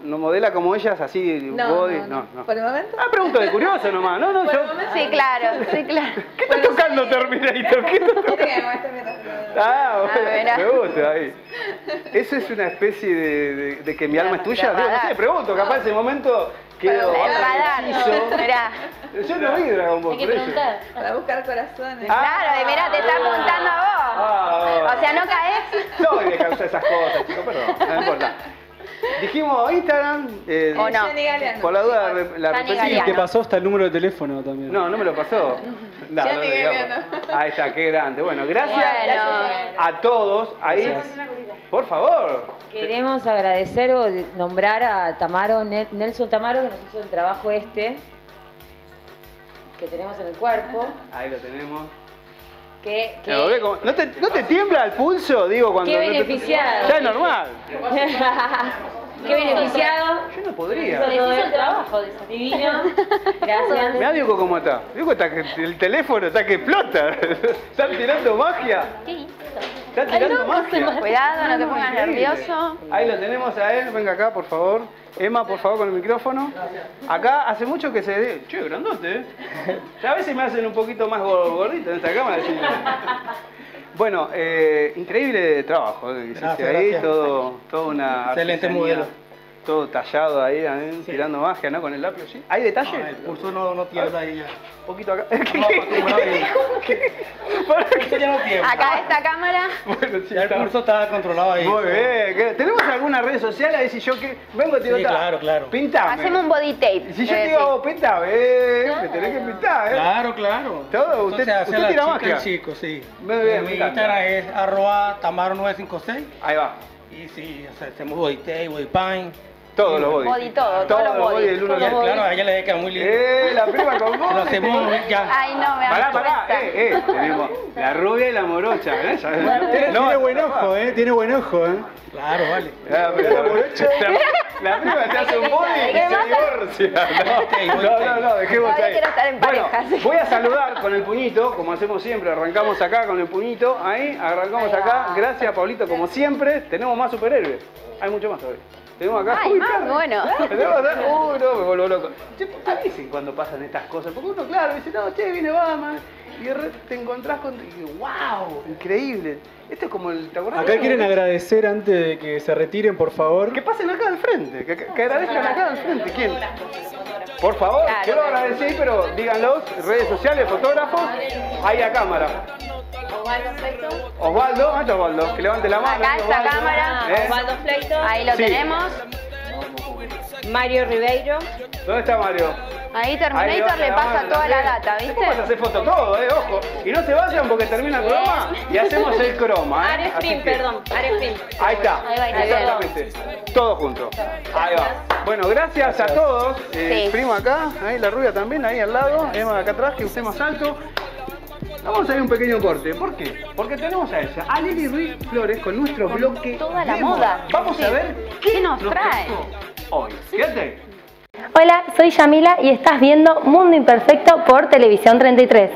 no modela como ellas, así, No, body? no, no. Por el momento. Ah, pregunto de curioso nomás. No, no, yo... Sí, claro, sí, claro. ¿Qué está tocando Terminator? ¿Qué está tocando? Ah, bueno, mirá. me gusta ahí. ¿Eso es una especie de, de- de que mi alma es tuya? Digo, no radar. sé, pregunto, capaz en ese momento quedo El radar, mirá. Yo no vi Dragon Ball, por eso. Para buscar corazones. Claro, de mirá, te está apuntando a vos. Ah, O sea, no caes. Soy de causar esas cosas, chicos, perdón, no importa. Dijimos Instagram. eh, ¿O no? Por la duda la, Galeano. te pasó hasta el número de teléfono también. No, no me lo pasó. No, no. Ahí está, qué grande. Bueno, gracias Bueno. a todos. Ahí, por favor. Queremos agradecer o nombrar a Tamaro, Ne- Nelson Tamaro, que nos hizo el trabajo este, que tenemos en el cuerpo. Ahí lo tenemos. Volví como- ¿No, te, ¿No te tiembla el pulso? Digo, cuando. Qué no te- beneficiado. Ya es normal. Qué beneficiado. Yo no podría. Hizo todo el trabajo de ese divino. Gracias. Mirá Diego cómo está. Diego está que el teléfono está que explota. Están tirando magia. Están tirando magia. Cuidado, no te pongas nervioso. Ahí lo tenemos a él. Venga acá, por favor. Emma, por favor, con el micrófono. Acá hace mucho que se... Che, grandote, ¿eh? A veces me hacen un poquito más gor- gordito en esta cámara. Bueno, eh, increíble trabajo eh, que hiciste Gracias, ahí. gracias. Todo, toda una Excelente artesanía, modelo. Todo tallado ahí, ¿eh? tirando magia, ¿no? Con el lápiz, ¿sí? ¿Hay detalle? No, el pulso no, no tiembla ahí ya. Un poquito acá. Acá esta cámara. Bueno, sí, el está. pulso está controlado ahí. Muy bien. ¿qué- ¿Tenemos alguna red social? Ahí si yo que vengo te digo, Sí, "Ta, claro, claro. Pintame. Hacemos un body tape. Y si yo te digo, pintame, eh, me tenés que pintar, ¿eh? Claro, claro. Todo, usted- hace usted a la tira magia. chico, sí. Muy bien, Mi. Instagram es arroba tamaro956. Ahí va. Y sí, o sea, hacemos body tape, body pine. Todos los body. Body todo, todos los body. del uno. Claro, a ella le queda muy lindo. Eh, la prima con vos. Lo hacemos ya. Ay, no, me Pará, pará, eh, eh. Tenemos la rubia y la morocha, ¿eh? Tiene, No, tiene buen ojo, ¿eh? Tiene buen ojo, ¿eh? Claro, vale. Ah, pero la morocha. La, la prima te hace un body y ¿Qué se divorcia. No, no, no, dejemos ahí. quiero estar en Bueno, pareja, voy a saludar con el puñito, como hacemos siempre. Arrancamos acá con el puñito, ahí, arrancamos acá. Gracias, Pablito, como siempre. Tenemos más superhéroes. Hay mucho más todavía. Tenemos acá. Ay, Uy, más, bueno. Tenemos acá. Uy, no, me vuelvo loco. Che, avisen cuando pasan estas cosas. Porque uno, claro, dice, no, che, viene Batman. Y de repente te encontrás con. y, ¡Wow! Increíble. Esto es como el. ¿Te acordás? Acá quieren agradecer antes de que se retiren, por favor. Que pasen acá al frente, que, agradezcan acá al frente. ¿Quién? Por favor, Claro. quiero agradecer, pero díganlos, redes sociales, fotógrafos, ahí a cámara. Osvaldo, ahí está Osvaldo, que levante la mano. Acá ahí, esta Osvaldo. cámara. ¿Eh? Osvaldo Fleito. Ahí lo Sí. tenemos. Mario Ribeiro. ¿Dónde está Mario? Ahí Ahí Terminator levanta le pasa toda la data, ¿viste? Vas a hacer foto todo, eh, ojo. Y no se vayan porque termina el programa y hacemos el croma, eh. Que- perdón. Prim. Ahí está, Ahí va, ahí exactamente. Todo junto. Ahí va. Bueno, gracias a todos. Eh, Sí. Prima acá, ahí la rubia también, ahí al lado. Emma acá atrás, que usted más alto. Vamos a ir un pequeño corte. ¿Por qué? Porque tenemos a ella, a Lili Ruiz Flores, con nuestro bloque toda la moda. Vamos a ver ¿Qué nos trae? hoy. Quédate. Hola, soy Yamila y estás viendo Mundo Imperfecto por Televisión 33.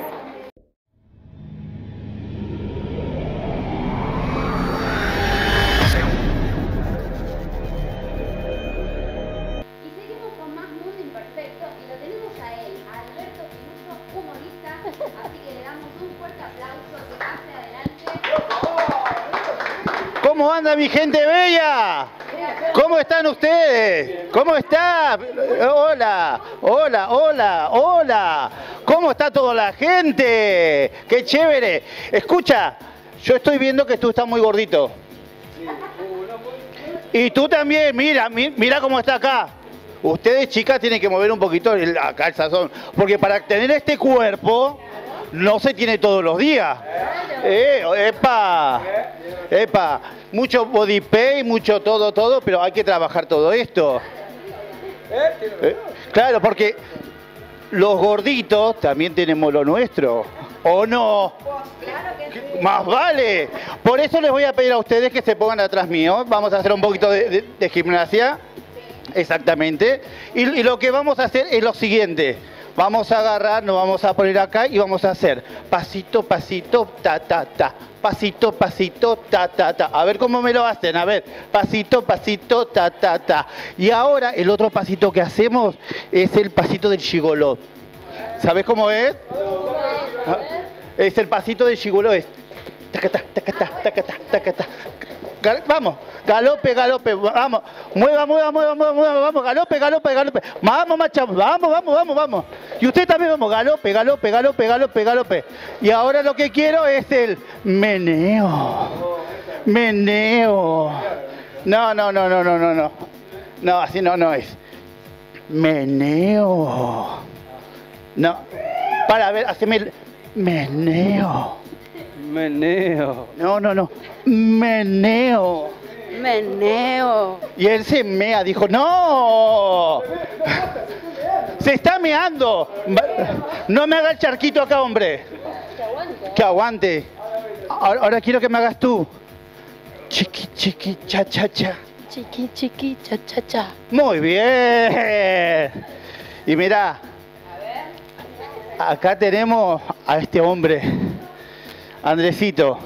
Anda mi gente bella? ¿Cómo están ustedes? ¿Cómo está? Hola, hola, hola, hola. ¿Cómo está toda la gente? Qué chévere. Escucha, yo estoy viendo que tú estás muy gordito. Y tú también, mira, mi- mira cómo está acá. Ustedes, chicas, tienen que mover un poquito acá el sazón. Porque para tener este cuerpo, no se tiene todos los días. Eh, epa, epa. Mucho body pay, mucho todo, todo, pero hay que trabajar todo esto. Eh, Claro, porque los gorditos también tenemos lo nuestro. ¿O no? Más vale. Por eso les voy a pedir a ustedes que se pongan atrás mío. Vamos a hacer un poquito de, de- de gimnasia. Exactamente. Y, y lo que vamos a hacer es lo siguiente. Vamos a agarrar, nos vamos a poner acá y vamos a hacer pasito, pasito, ta, ta, ta. Pasito, pasito, ta, ta, ta. A ver cómo me lo hacen. A ver, pasito, pasito, ta, ta, ta. Y ahora el otro pasito que hacemos es el pasito del gigoló. ¿Sabes cómo es? Es el pasito del gigoló. Es tacata, tacata, tacata, tacata. Vamos, galope, galope, vamos, mueva, mueva, mueva, mueva, mueva, vamos, galope, galope, galope. Vamos, macha, vamos, vamos, vamos, vamos. Y usted también, vamos, galope, galope, galope, galope, galope. Y ahora lo que quiero es el meneo. Meneo. No, no, no, no, no, no, no. No, así no, no es. Meneo. No. Para ver, haceme el meneo. Meneo. No, no, no. Meneo. Meneo. Y él se mea, dijo, no. Se está meando. No me haga el charquito acá, hombre. Que aguante. Ahora, ahora quiero que me hagas tú. Chiqui, chiqui, cha, cha, cha. Chiqui, chiqui, cha, cha, cha. Muy bien. Y mira, acá tenemos a este hombre, Andresito.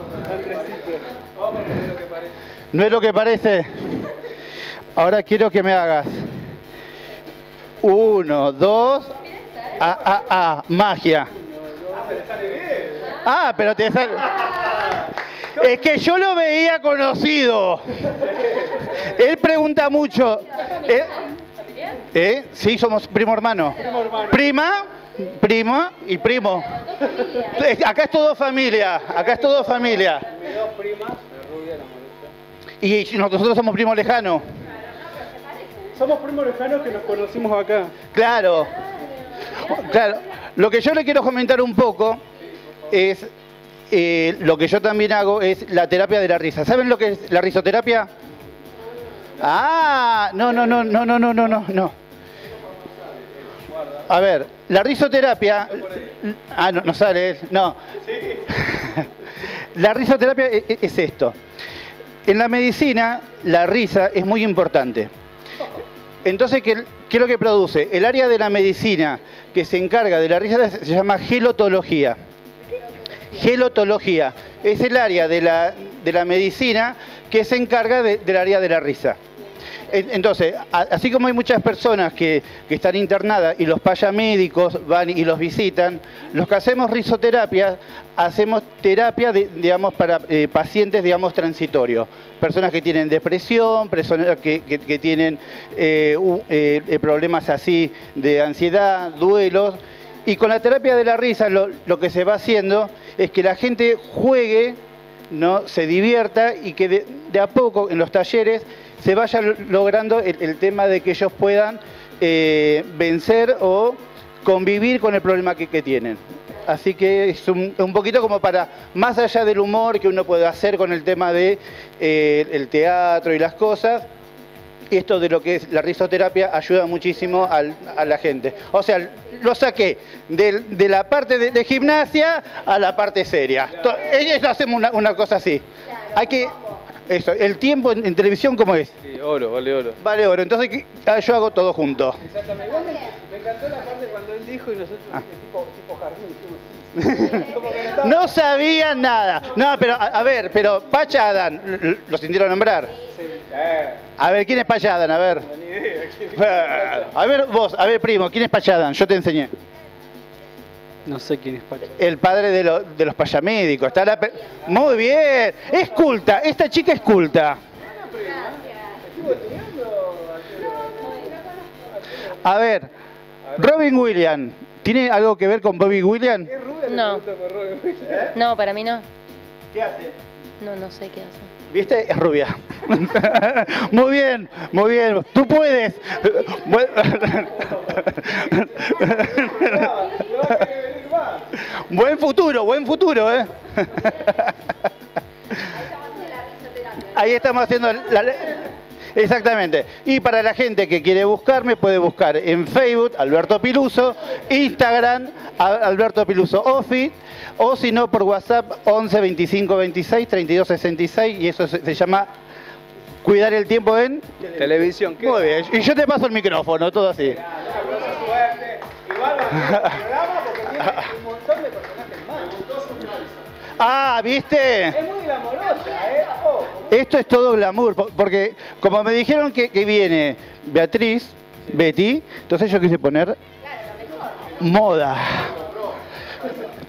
¿No es lo que parece? Ahora quiero que me hagas uno, dos, ah, ah, ah, magia. Ah, pero te sale. Es que yo lo veía conocido. Él pregunta mucho. ¿Eh? ¿Eh? Sí, somos primo hermano. Prima, prima y primo. Acá es todo familia. Acá es todo familia. Y nosotros somos primos lejanos. Somos primos lejanos que nos conocimos acá. Claro. Claro. Lo que yo le quiero comentar un poco es eh, lo que yo también hago es la terapia de la risa. ¿Saben lo que es la risoterapia? Ah, no, no, no, no, no, no, no, no, no. A ver, la risoterapia. Ah, no, no sale, no. La risoterapia e- e- es esto. En la medicina, la risa es muy importante. Entonces, ¿qué, qué es lo que produce? El área de la medicina que se encarga de la risa se llama gelotología. Gelotología es el área de la, de la medicina que se encarga de- del área de la risa. En- Entonces, así como hay muchas personas que, están internadas y los payamédicos van y los visitan, los que hacemos risoterapia, hacemos terapia, digamos, para eh, pacientes, digamos, transitorios. Personas que tienen depresión, personas que, tienen eh, eh, problemas así de ansiedad, duelos. Y con la terapia de la risa lo, que se va haciendo es que la gente juegue ¿no? se divierta y que de a poco en los talleres se vaya lo- logrando el, tema de que ellos puedan eh, vencer o convivir con el problema que, tienen. Así que es un, poquito como para, más allá del humor que uno puede hacer con el tema de eh, el teatro y las cosas, esto de lo que es la risoterapia ayuda muchísimo a la gente. O sea, lo saqué del- de, la parte de, gimnasia a la parte seria. Ellos hacemos una, una cosa así. Hay que... Eso, el tiempo en, en televisión, ¿cómo es? Sí, oro, vale oro. Vale oro. Entonces ¿qué? Ah, yo hago todo junto. Exactamente. Igual me, me encantó la parte cuando él dijo y nosotros Ah. tipo, tipo jardín. No sabían nada. No, pero a, a ver, pero Pacha Adán, ¿lo sintieron nombrar? A ver, ¿quién es Pacha Adán? A ver. ni idea. A ver vos, a ver primo, ¿quién es Pacha Adán? Yo te enseñé. No sé quién es Pacha. El padre de, lo- de los payamédicos. Está la pe- Muy bien. Es culta. Esta chica es culta. A ver, Robin Williams. ¿Tiene algo que ver con Bobby Williams? No. No, para mí no. ¿Qué hace? No, no sé qué hace. ¿Viste? Es rubia. muy bien, muy bien. Tú puedes. Bu- buen futuro, buen futuro, ¿eh? Ahí estamos haciendo la... Exactamente. Y para la gente que quiere buscarme, puede buscar en Facebook Alberto Piluso, Instagram Alberto Piluso Office, o si no por WhatsApp 11 25 26 32 66 y eso se, se llama Cuidar el tiempo en Televisión, ¿qué? Muy bien. Y yo te paso el micrófono, todo así. Ah, ¿viste? Es muy glamorosa, ¿eh? Esto es todo glamour, po- porque como me dijeron que, que viene Beatriz, Betty, entonces yo quise poner moda.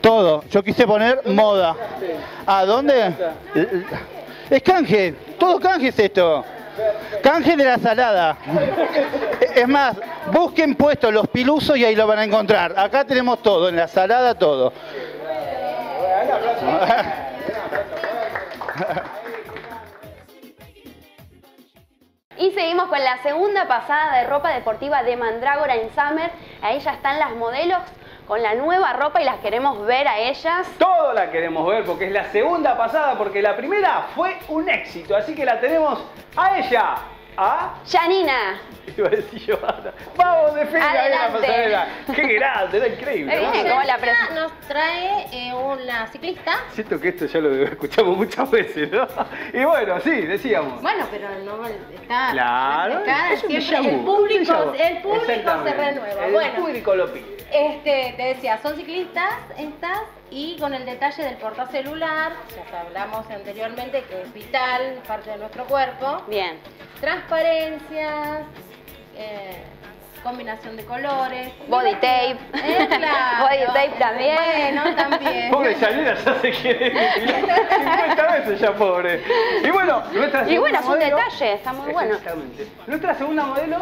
Todo. Yo quise poner moda. ¿A dónde? Es canje. Todo canje es esto. Canje de la salada. Es más, busquen puestos los pilusos y ahí lo van a encontrar. Acá tenemos todo, en la salada todo. Y seguimos con la segunda pasada de ropa deportiva de Mandrágora en Summer. Ahí ya están las modelos con la nueva ropa y las queremos ver a ellas. Todo la queremos ver porque es la segunda pasada, porque la primera fue un éxito. Así que la tenemos a ella, a Janina. Iba a decir Joana. Vamos de ahí en la Adelante. pasarela. Qué grande, era increíble. Muy bien, ¿no? ¿cómo la Ella nos trae eh, una ciclista. Siento que esto ya lo escuchamos muchas veces, ¿no? Y bueno, sí, decíamos. Bueno, pero no está. Claro, está es un siempre el público, el público se renueva. El bueno, público lo pide. este, te decía, son ciclistas estas y con el detalle del portacelular, ya que hablamos anteriormente que es vital, parte de nuestro cuerpo. Bien. Transparencias, eh, combinación de colores. Body tape. Eh, claro. Body tape también. Bueno, también. Pobre Yanira ya se quiere depilar 50 veces ya, pobre. Y bueno, nuestra Y bueno, segunda es un modelo- detalle, está muy bueno. Exactamente. Nuestra segunda modelo.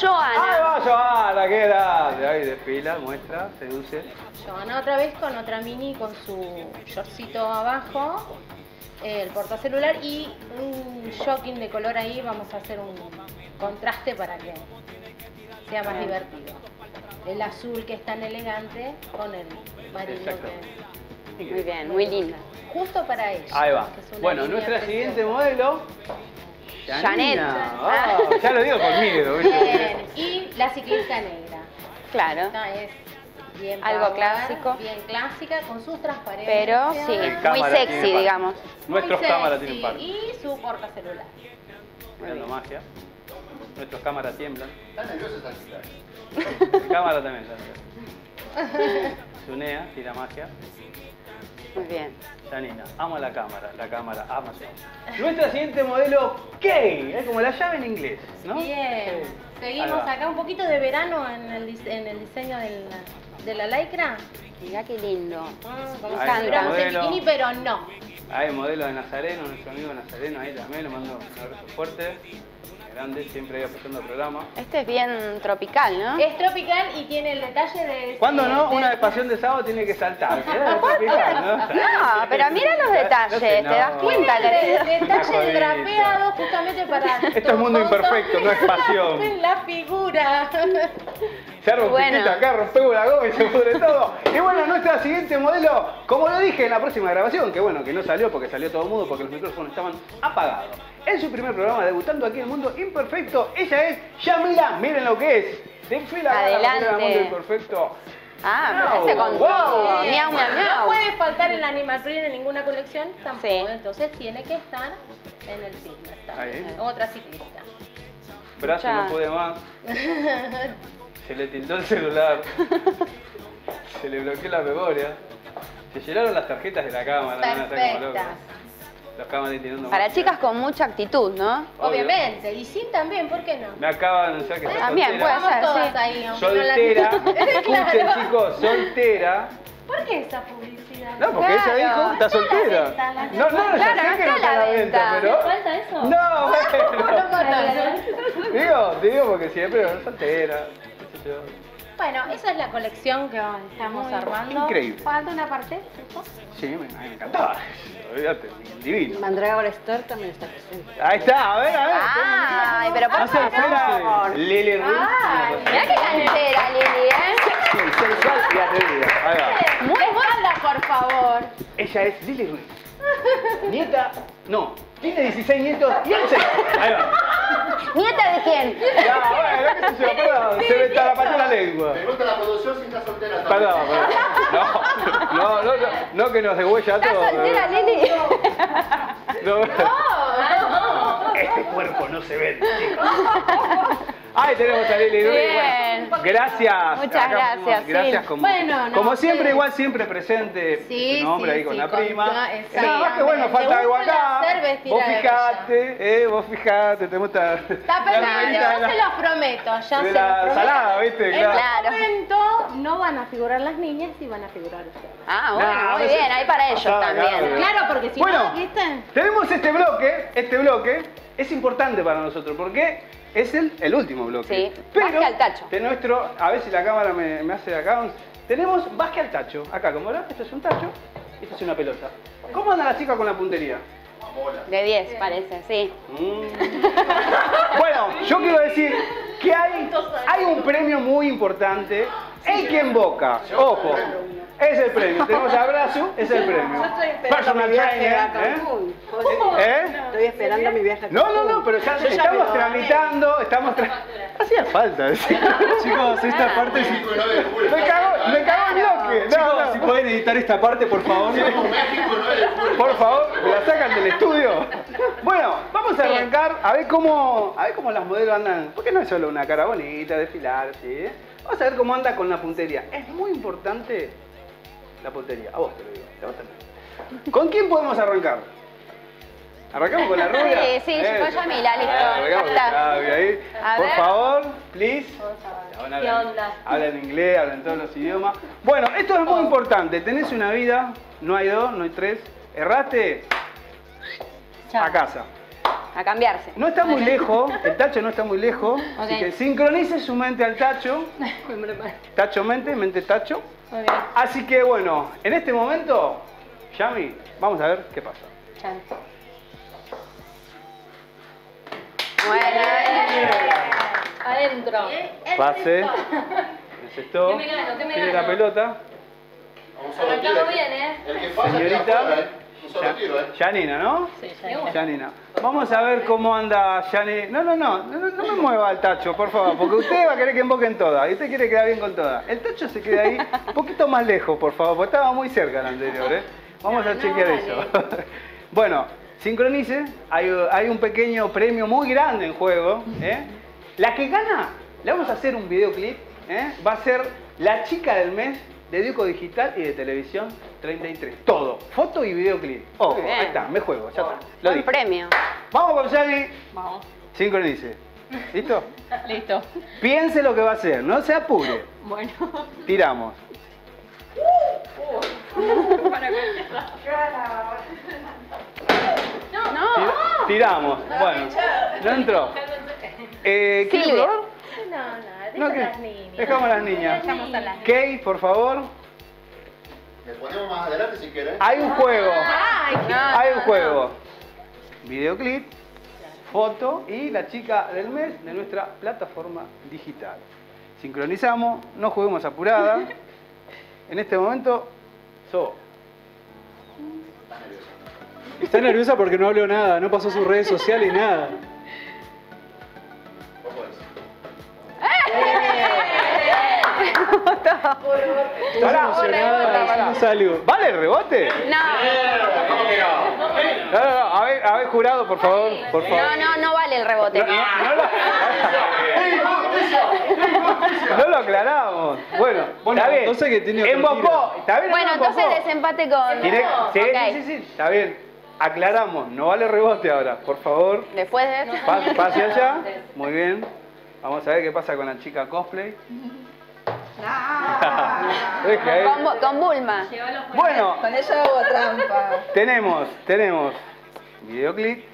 Joana. Ahí va Joana, qué grande. Ahí desfila, muestra, seduce. Joana otra vez con otra mini con su shortcito abajo, el portacelular y un shocking de color ahí. Vamos a hacer un contraste para que sea más divertido. El azul que es tan elegante con el amarillo que Muy bien, muy linda. justo para ella. Ahí va. Bueno, nuestra preciosa. siguiente modelo. Janet. Ah, ya lo digo con miedo, ¿viste? Bien, y la ciclista negra. Claro. Esta es bien Algo power, clásico. bien clásica, con sus transparencias. Pero sí, muy sexy, digamos. Nuestros Muy cámaras tienen par. Y su portacelular. Mirando magia. Nuestros cámaras tiemblan. Estas chicas. El cámara también está. Sunea, tira magia. Muy bien. Janina, ama la cámara, la cámara ama su Nuestra siguiente modelo, Kay, es como la llave en inglés, ¿no? Bien. Seguimos acá un poquito de verano en el, en el diseño del- de la lycra. Mirá qué lindo. Como está, estuviéramos en modelo. bikini, pero no. Hay modelo de Nazareno, nuestro amigo Nazareno ahí también, le mando un abrazo fuerte, grande, siempre ahí apoyando el programa. Este es bien tropical, ¿no? Es tropical y tiene el detalle de... ¿Cuándo no? de- Una de pasión de sábado tiene que saltar. ¿no? No, pero mira los detalles, sé, ¿te das cuenta, de- detalle drapeado justamente para... Esto es mundo imperfecto, no es pasión. En la figura. Se rompe Bueno. acá, rompemos la goma y se pudre todo. Y bueno, nuestra siguiente modelo, como lo dije en la próxima grabación, que bueno, que no salió porque salió todo mudo porque los micrófonos estaban apagados. En su primer programa debutando aquí en Mundo Imperfecto, ella es Yamila, miren lo que es. Desfila acá la Adelante. del Mundo Imperfecto. Ah, Miau, este con wow. todo. Miau, miau, No puede faltar el animal print en ninguna colección tampoco, Sí. entonces tiene que estar en el fitness. Otra ciclista. Brazo no puede más, se le tildó el celular, se le bloqueó la memoria, se llenaron las tarjetas de la cámara, van a estar como locos. Perfectas. Los cámaras tirando Para chicas con mucha actitud, ¿no? Obvio. Obviamente, y sin también, ¿por qué no? Me acaba de anunciar que está También soltera. puede ser, todas sí. ahí, aunque no Soltera, la... escuchen Claro. chicos, soltera. ¿Por qué esa publicidad? No, porque ella Claro. dijo, está soltera. venta, la- No, no, Claro, ya no sé que no está a la venta, pero... ¿Falta eso? No, bueno. No conozco. Digo, digo porque siempre soltera. qué sé yo. Bueno, esa es la colección que estamos armando. Increíble. ¿Falta una parte? Sí, me, me encantaba. Olvídate, divino. Mandragora Store también está presente. Ahí está, a ver, a ver. Ay, pero por No se favor. Lili Ruiz. Ay, mirá qué cantera, Lili, ¿eh? Sí, sensual y atrevida. Ahí va. Muy buena, por favor. Ella es Lili Ruiz. Nieta, no, tiene 16 nietos y 11. Ahí va. ¿Nieta de quién? Ya, bueno, qué sé yo, perdón, se me tarapateó la lengua. Me gusta la producción si está soltera también. Perdón, perdón. No, no, no, no, no que nos degüella a ¿Estás todos. soltera, Lili? No. Este cuerpo no se vende, chicos. Ahí tenemos a Lili Ruiz. Bien. Gracias. Muchas Acá gracias, fuimos- sí. Gracias como, Bueno, no, como siempre, sí. igual siempre presente Sí, tu nombre sí, ahí con sí, la con- prima. no, Nada más que bueno, falta algo acá. Vos fijate, eh, vos fijate, te gusta. Está remerita yo se los prometo, ya de se los la prometo. salada, ¿viste? Claro. momento no van a figurar las niñas y van a figurar ustedes. Ah, bueno, Nah, muy bien, ahí para ellos también. claro. Claro, porque si Bueno. no, ¿viste? Tenemos este bloque, este bloque es importante para nosotros porque es el, el último bloque. Sí, Pero al tacho. De nuestro, a ver si la cámara me, me hace acá. Tenemos básquet al tacho. Acá, como verán, esto es un tacho y esto es una pelota. ¿Cómo anda la chica con la puntería? De 10, parece, sí. Bueno, yo quiero decir que hay, hay un premio muy importante. El que invoca, ojo, es el premio. Tenemos abrazo, es el premio. Yo estoy esperando mi viaje a ¿eh? Cancún. ¿Eh? Estoy esperando mi viaje a No, no, no, pero ya estamos tramitando, estamos Hacía falta decir. Chicos, esta parte sí. Me cago, me cago en bloque. No, Chicos, no. si pueden editar esta parte, por favor. Por favor, me la sacan del estudio. Bueno, vamos a arrancar a ver cómo, a ver cómo las modelos andan. Porque no es solo una cara bonita, desfilar, ¿sí? Vamos a ver cómo anda con la puntería. Es muy importante la puntería. A vos te lo digo. ¿Con quién podemos arrancar? ¿Arrancamos con la rubia? Sí, sí, Eh, fue Yamila, listo. ah, Ya está. ahí. Por ver. favor, please. Hablan- ¿Qué onda? Hablan inglés, hablan todos los idiomas. Bueno, esto es muy importante. Tenés una vida, no hay dos, no hay tres. Erraste, a casa. A cambiarse. No está muy lejos, el tacho no está muy lejos, así que sincronice su mente al tacho. Tacho mente, mente tacho. Bien. Así que bueno, en este momento, Yami, vamos a ver qué pasa. Bueno, Adentro. Pase. Necesito. ¿Qué me gano? ¿Qué me Tiene gano? la pelota. Arrancamos bien, ¿eh? El que falla queda Señorita. Fuera, ¿eh? Yanina, ¿no? Sí, Yanina. Vamos a ver cómo anda Yani. No, no, no, no, no me mueva el tacho, por favor, porque usted va a querer que invoquen todas y usted quiere quedar bien con todas. El tacho se queda ahí un poquito más lejos, por favor, porque estaba muy cerca el anterior, ¿eh? Vamos a chequear eso. bueno, sincronice, hay, hay un pequeño premio muy grande en juego, ¿eh? La que gana, le vamos a hacer un videoclip, ¿eh? Va a ser la chica del mes de Duco Digital y de Televisión 33. Todo, foto y videoclip. Ojo, Muy bien. ahí está, me juego, ya está. Lo premio. Vamos con Xavi. Vamos. Sincronice. ¿Listo? Listo. Piense lo que va a hacer, no se apure. Bueno. Tiramos. No. Tira- tiramos. Bueno, no entró. Eh, ¿quiere Silvia. probar? No, no, No, que- a las niñas. dejamos a las niñas. Dejamos a las niñas. Kay, por favor. Le ponemos más adelante si quieres. Hay un juego. Ay, qué- Hay un juego. Videoclip, foto y la chica del mes de nuestra plataforma digital. Sincronizamos, no juguemos apurada. En este momento, so. Está nerviosa porque no habló nada, no pasó sus redes sociales y nada. Está Pará, decimos algo. ¿Vale el rebote? No. ¿Cómo que no? No, no, no, a ver, a ver, jurado, por favor, por favor. No, no, no vale el rebote. No, no lo, no lo aclaramos. Bueno, Bueno, está bien. entonces que tiene Embocó, está bien. Bueno, no entonces desempate con. Tiene- sí, Ok. sí, sí, sí, está bien. Aclaramos, no vale rebote ahora, por favor. Después de. Pase, pase allá. Muy bien. Vamos a ver qué pasa con la chica cosplay. Eh. Con, con Bulma. Bueno, Con ella hago trampa. tenemos, tenemos videoclip,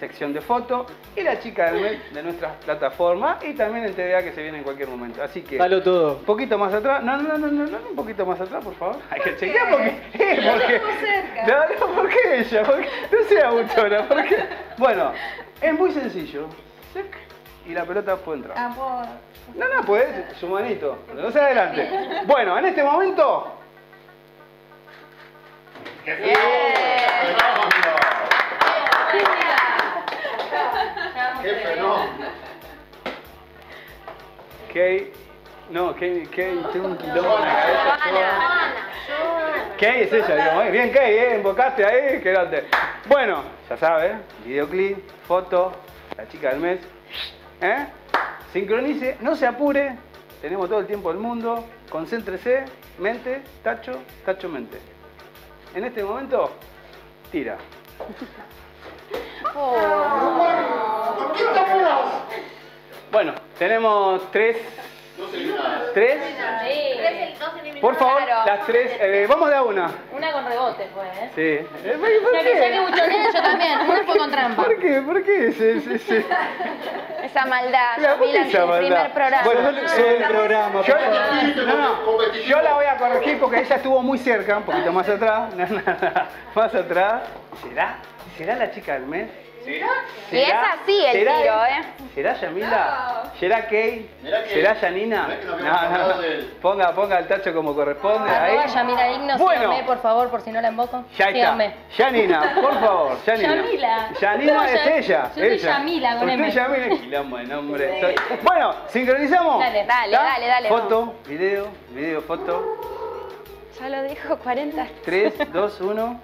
sección de foto y la chica de nuestra plataforma y también el TDA que se viene en cualquier momento. Así que Dalo todo. un poquito más atrás. No, no, no, no, no, un poquito más atrás, por favor. Hay que chequear porque. eh, porque no, no, ¿por qué ella? ¿Por qué? No sea autora, ¿por qué? Bueno, es muy sencillo. Y la pelota puede entrar. Ah. No, no, pues, su manito. No se adelante. Bueno, en este momento. ¡Qué amigo! ¡Qué fenómeno! Kay. No, Kay, Kay, tiene un quilombo en la cabeza. Kay es ella, digamos. Bien, Kay, ¿eh? Invocaste ahí, quédate. Bueno, ya sabes, videoclip, foto, la chica del mes. ¿Eh? Sincronice, no se apure. tenemos todo el tiempo del mundo. Concéntrese, mente, tacho, tacho, mente. En este momento, tira. Bueno, tenemos tres. ¿Tres? Por favor, las tres. eh, vamos de a una. Una con rebote fue, ¿eh? Sí. Eh, ¿por Ya que, qué? ya que buchonea, yo también. Una fue con trampa. ¿Por qué? ¿Por qué? Sí, sí, sí. Esa maldad, Claro, ¿por qué Yamila, en esa tu maldad? primer programa. Bueno, eh, programa, yo, no, no, yo la voy a corregir porque ella estuvo muy cerca, un poquito más atrás. Más atrás. ¿Será? ¿Será la chica del mes? ¿Será? Y es así el ¿Será tiro, él? ¿eh? ¿Será Yamila? ¿Será Kay? ¿Será Yanina? no No, no, no. Ponga, ponga el tacho como corresponde. Ahí. Arroba Yamila Digno, Bueno. síganme, por favor, por si no la invoco. Ya está. Síganme. Yanina, por favor, Yanina. Yamila. Yanina No, es ya- ella. yo soy. Yamila, con Usted M. Yamila, quilombo de nombre. Soy- Bueno, sincronizamos. Dale, dale, ¿Está? dale, dale, Foto, video, video, foto. Ya lo dijo 40. 3, 2, 1.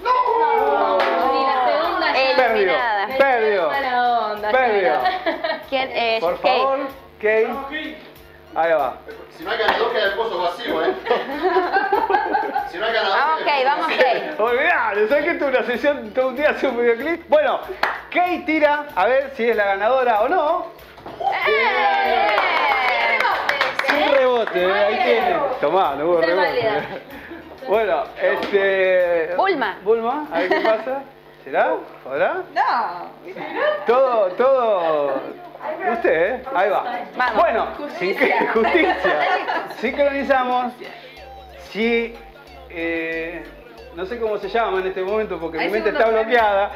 Y la segunda ya. Perdió, perdió. Perdió. ¿Quién es? Por Kate. favor, Kay. Ahí va. Si no hay ganador, queda el pozo vacío, ¿eh? Si no hay ganador. Vamos, Kate, vamos. Kate. Olvidate, ¿sabes que tuve una sesión todo un día hace un videoclip? Bueno, Kay tira a ver si es la ganadora o no. Sin rebote, eh, ahí tiene. Tomá, no hubo rebote. Bueno, este. Bulma. Bulma, a ver qué pasa. ¿Será? ¿Podrá? No. Todo, todo. Usted, ¿eh? Ahí va. Vamos. Bueno, sin- justicia. Sincronizamos. Si. eh, no sé cómo se llama en este momento porque mi mente está premio. bloqueada.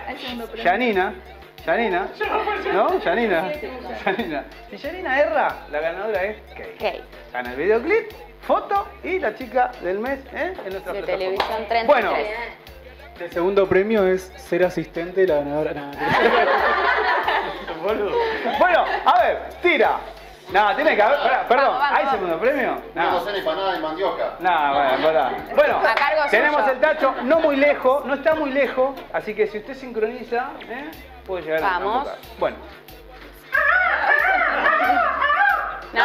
Yanina. Yanina. ¿No? Yanina. Yanina. Si Yanina erra, la ganadora es Kay. Kate. Gana el videoclip, foto y la chica del mes ¿eh? en nuestra De televisión 33. Bueno, El segundo premio es ser asistente de la ganadora. No. Bueno, a ver, tira. No, tiene que haber. pará, perdón, Vamos, vamos, ¿hay vamos. segundo premio? Una No. docena de mandioca. No, bueno, pará. Bueno, A cargo tenemos suyo. el tacho, no muy lejos, no está muy lejos, así que si usted sincroniza, ¿eh? puede llegar a Vamos. tocar. Bueno, No.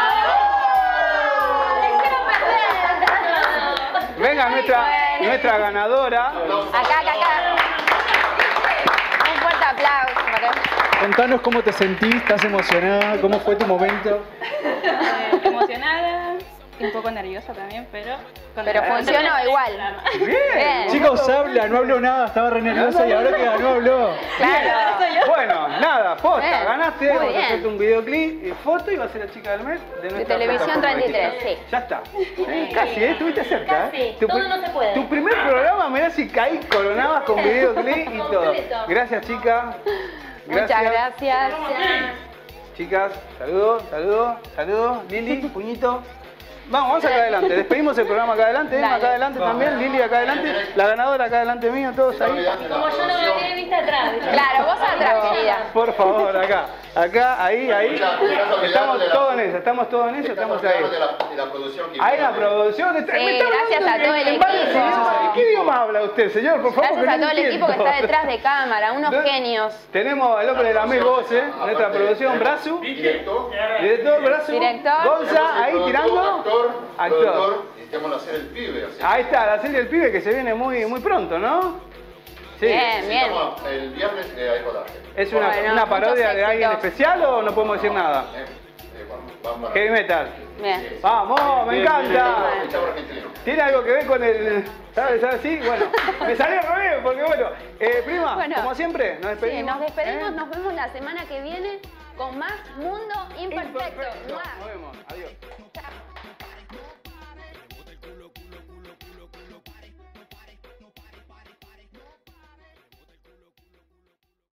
venga nuestra. Nuestra ganadora. Acá, acá, acá. Un fuerte aplauso para Contanos cómo te sentís, estás emocionada, cómo fue tu momento. Eh, un poco nerviosa también, pero... Pero funcionó igual. Bien. Bien. Chicos, habla, no habló nada, estaba re nerviosa y ahora que ganó habló. Claro. Bueno, nada, posta, Bien, ganaste, muy vamos a hacerte un videoclip foto y va a ser la chica del mes de nuestra televisión plataforma 33, digital. sí. Ya está. Eh, Casi, ¿eh? Estuviste cerca, ¿eh? Casi, todo no se puede. Tu primer programa, mirá si caí, coronabas con videoclip y todo. Gracias, chicas. Muchas gracias. Chicas, saludos, saludos, saludos. Lili, puñito. Vamos, vamos acá adelante. Despedimos el programa acá adelante. Emma, acá adelante también. Lili acá adelante. La ganadora acá adelante mío, todos ahí. Como yo no me quedé vista atrás. Claro, vos atrás, querida. Por favor, acá. Acá, ahí, ahí. Estamos de todos en eso, estamos todos en eso, Estamos ahí. de la, de producción que Ahí la viene. producción. está- Sí, gracias a todo el equipo. ¿Qué idioma habla usted, señor? Por favor, Gracias a todo el equipo que está detrás de cámara, unos ¿No? genios. Tenemos el hombre de la mil voces, nuestra producción, Brazu. Director. Director, Brazu. Director. Gonza, ahí tirando. Actor. Actor. Productor. Y estamos a hacer el pibe. Ahí está, la serie del pibe que se viene muy, muy pronto, ¿no? Sí. Bien, bien. El viernes eh, hay rodaje. ¿Es una, Bueno, una parodia de alguien especial o no podemos decir nada? Eh, eh, Heavy metal. Bien. Vamos, me encanta. El. ¿Tiene algo que ver con el. ¿Sabes? ¿Sabes? Sí, bueno. Me salió al revés, porque bueno. Eh, prima, Bueno. como siempre, nos Sí, despedimos. nos despedimos, ¿eh? nos vemos la semana que viene con más Mundo Imperfecto. Nos vemos. Adiós.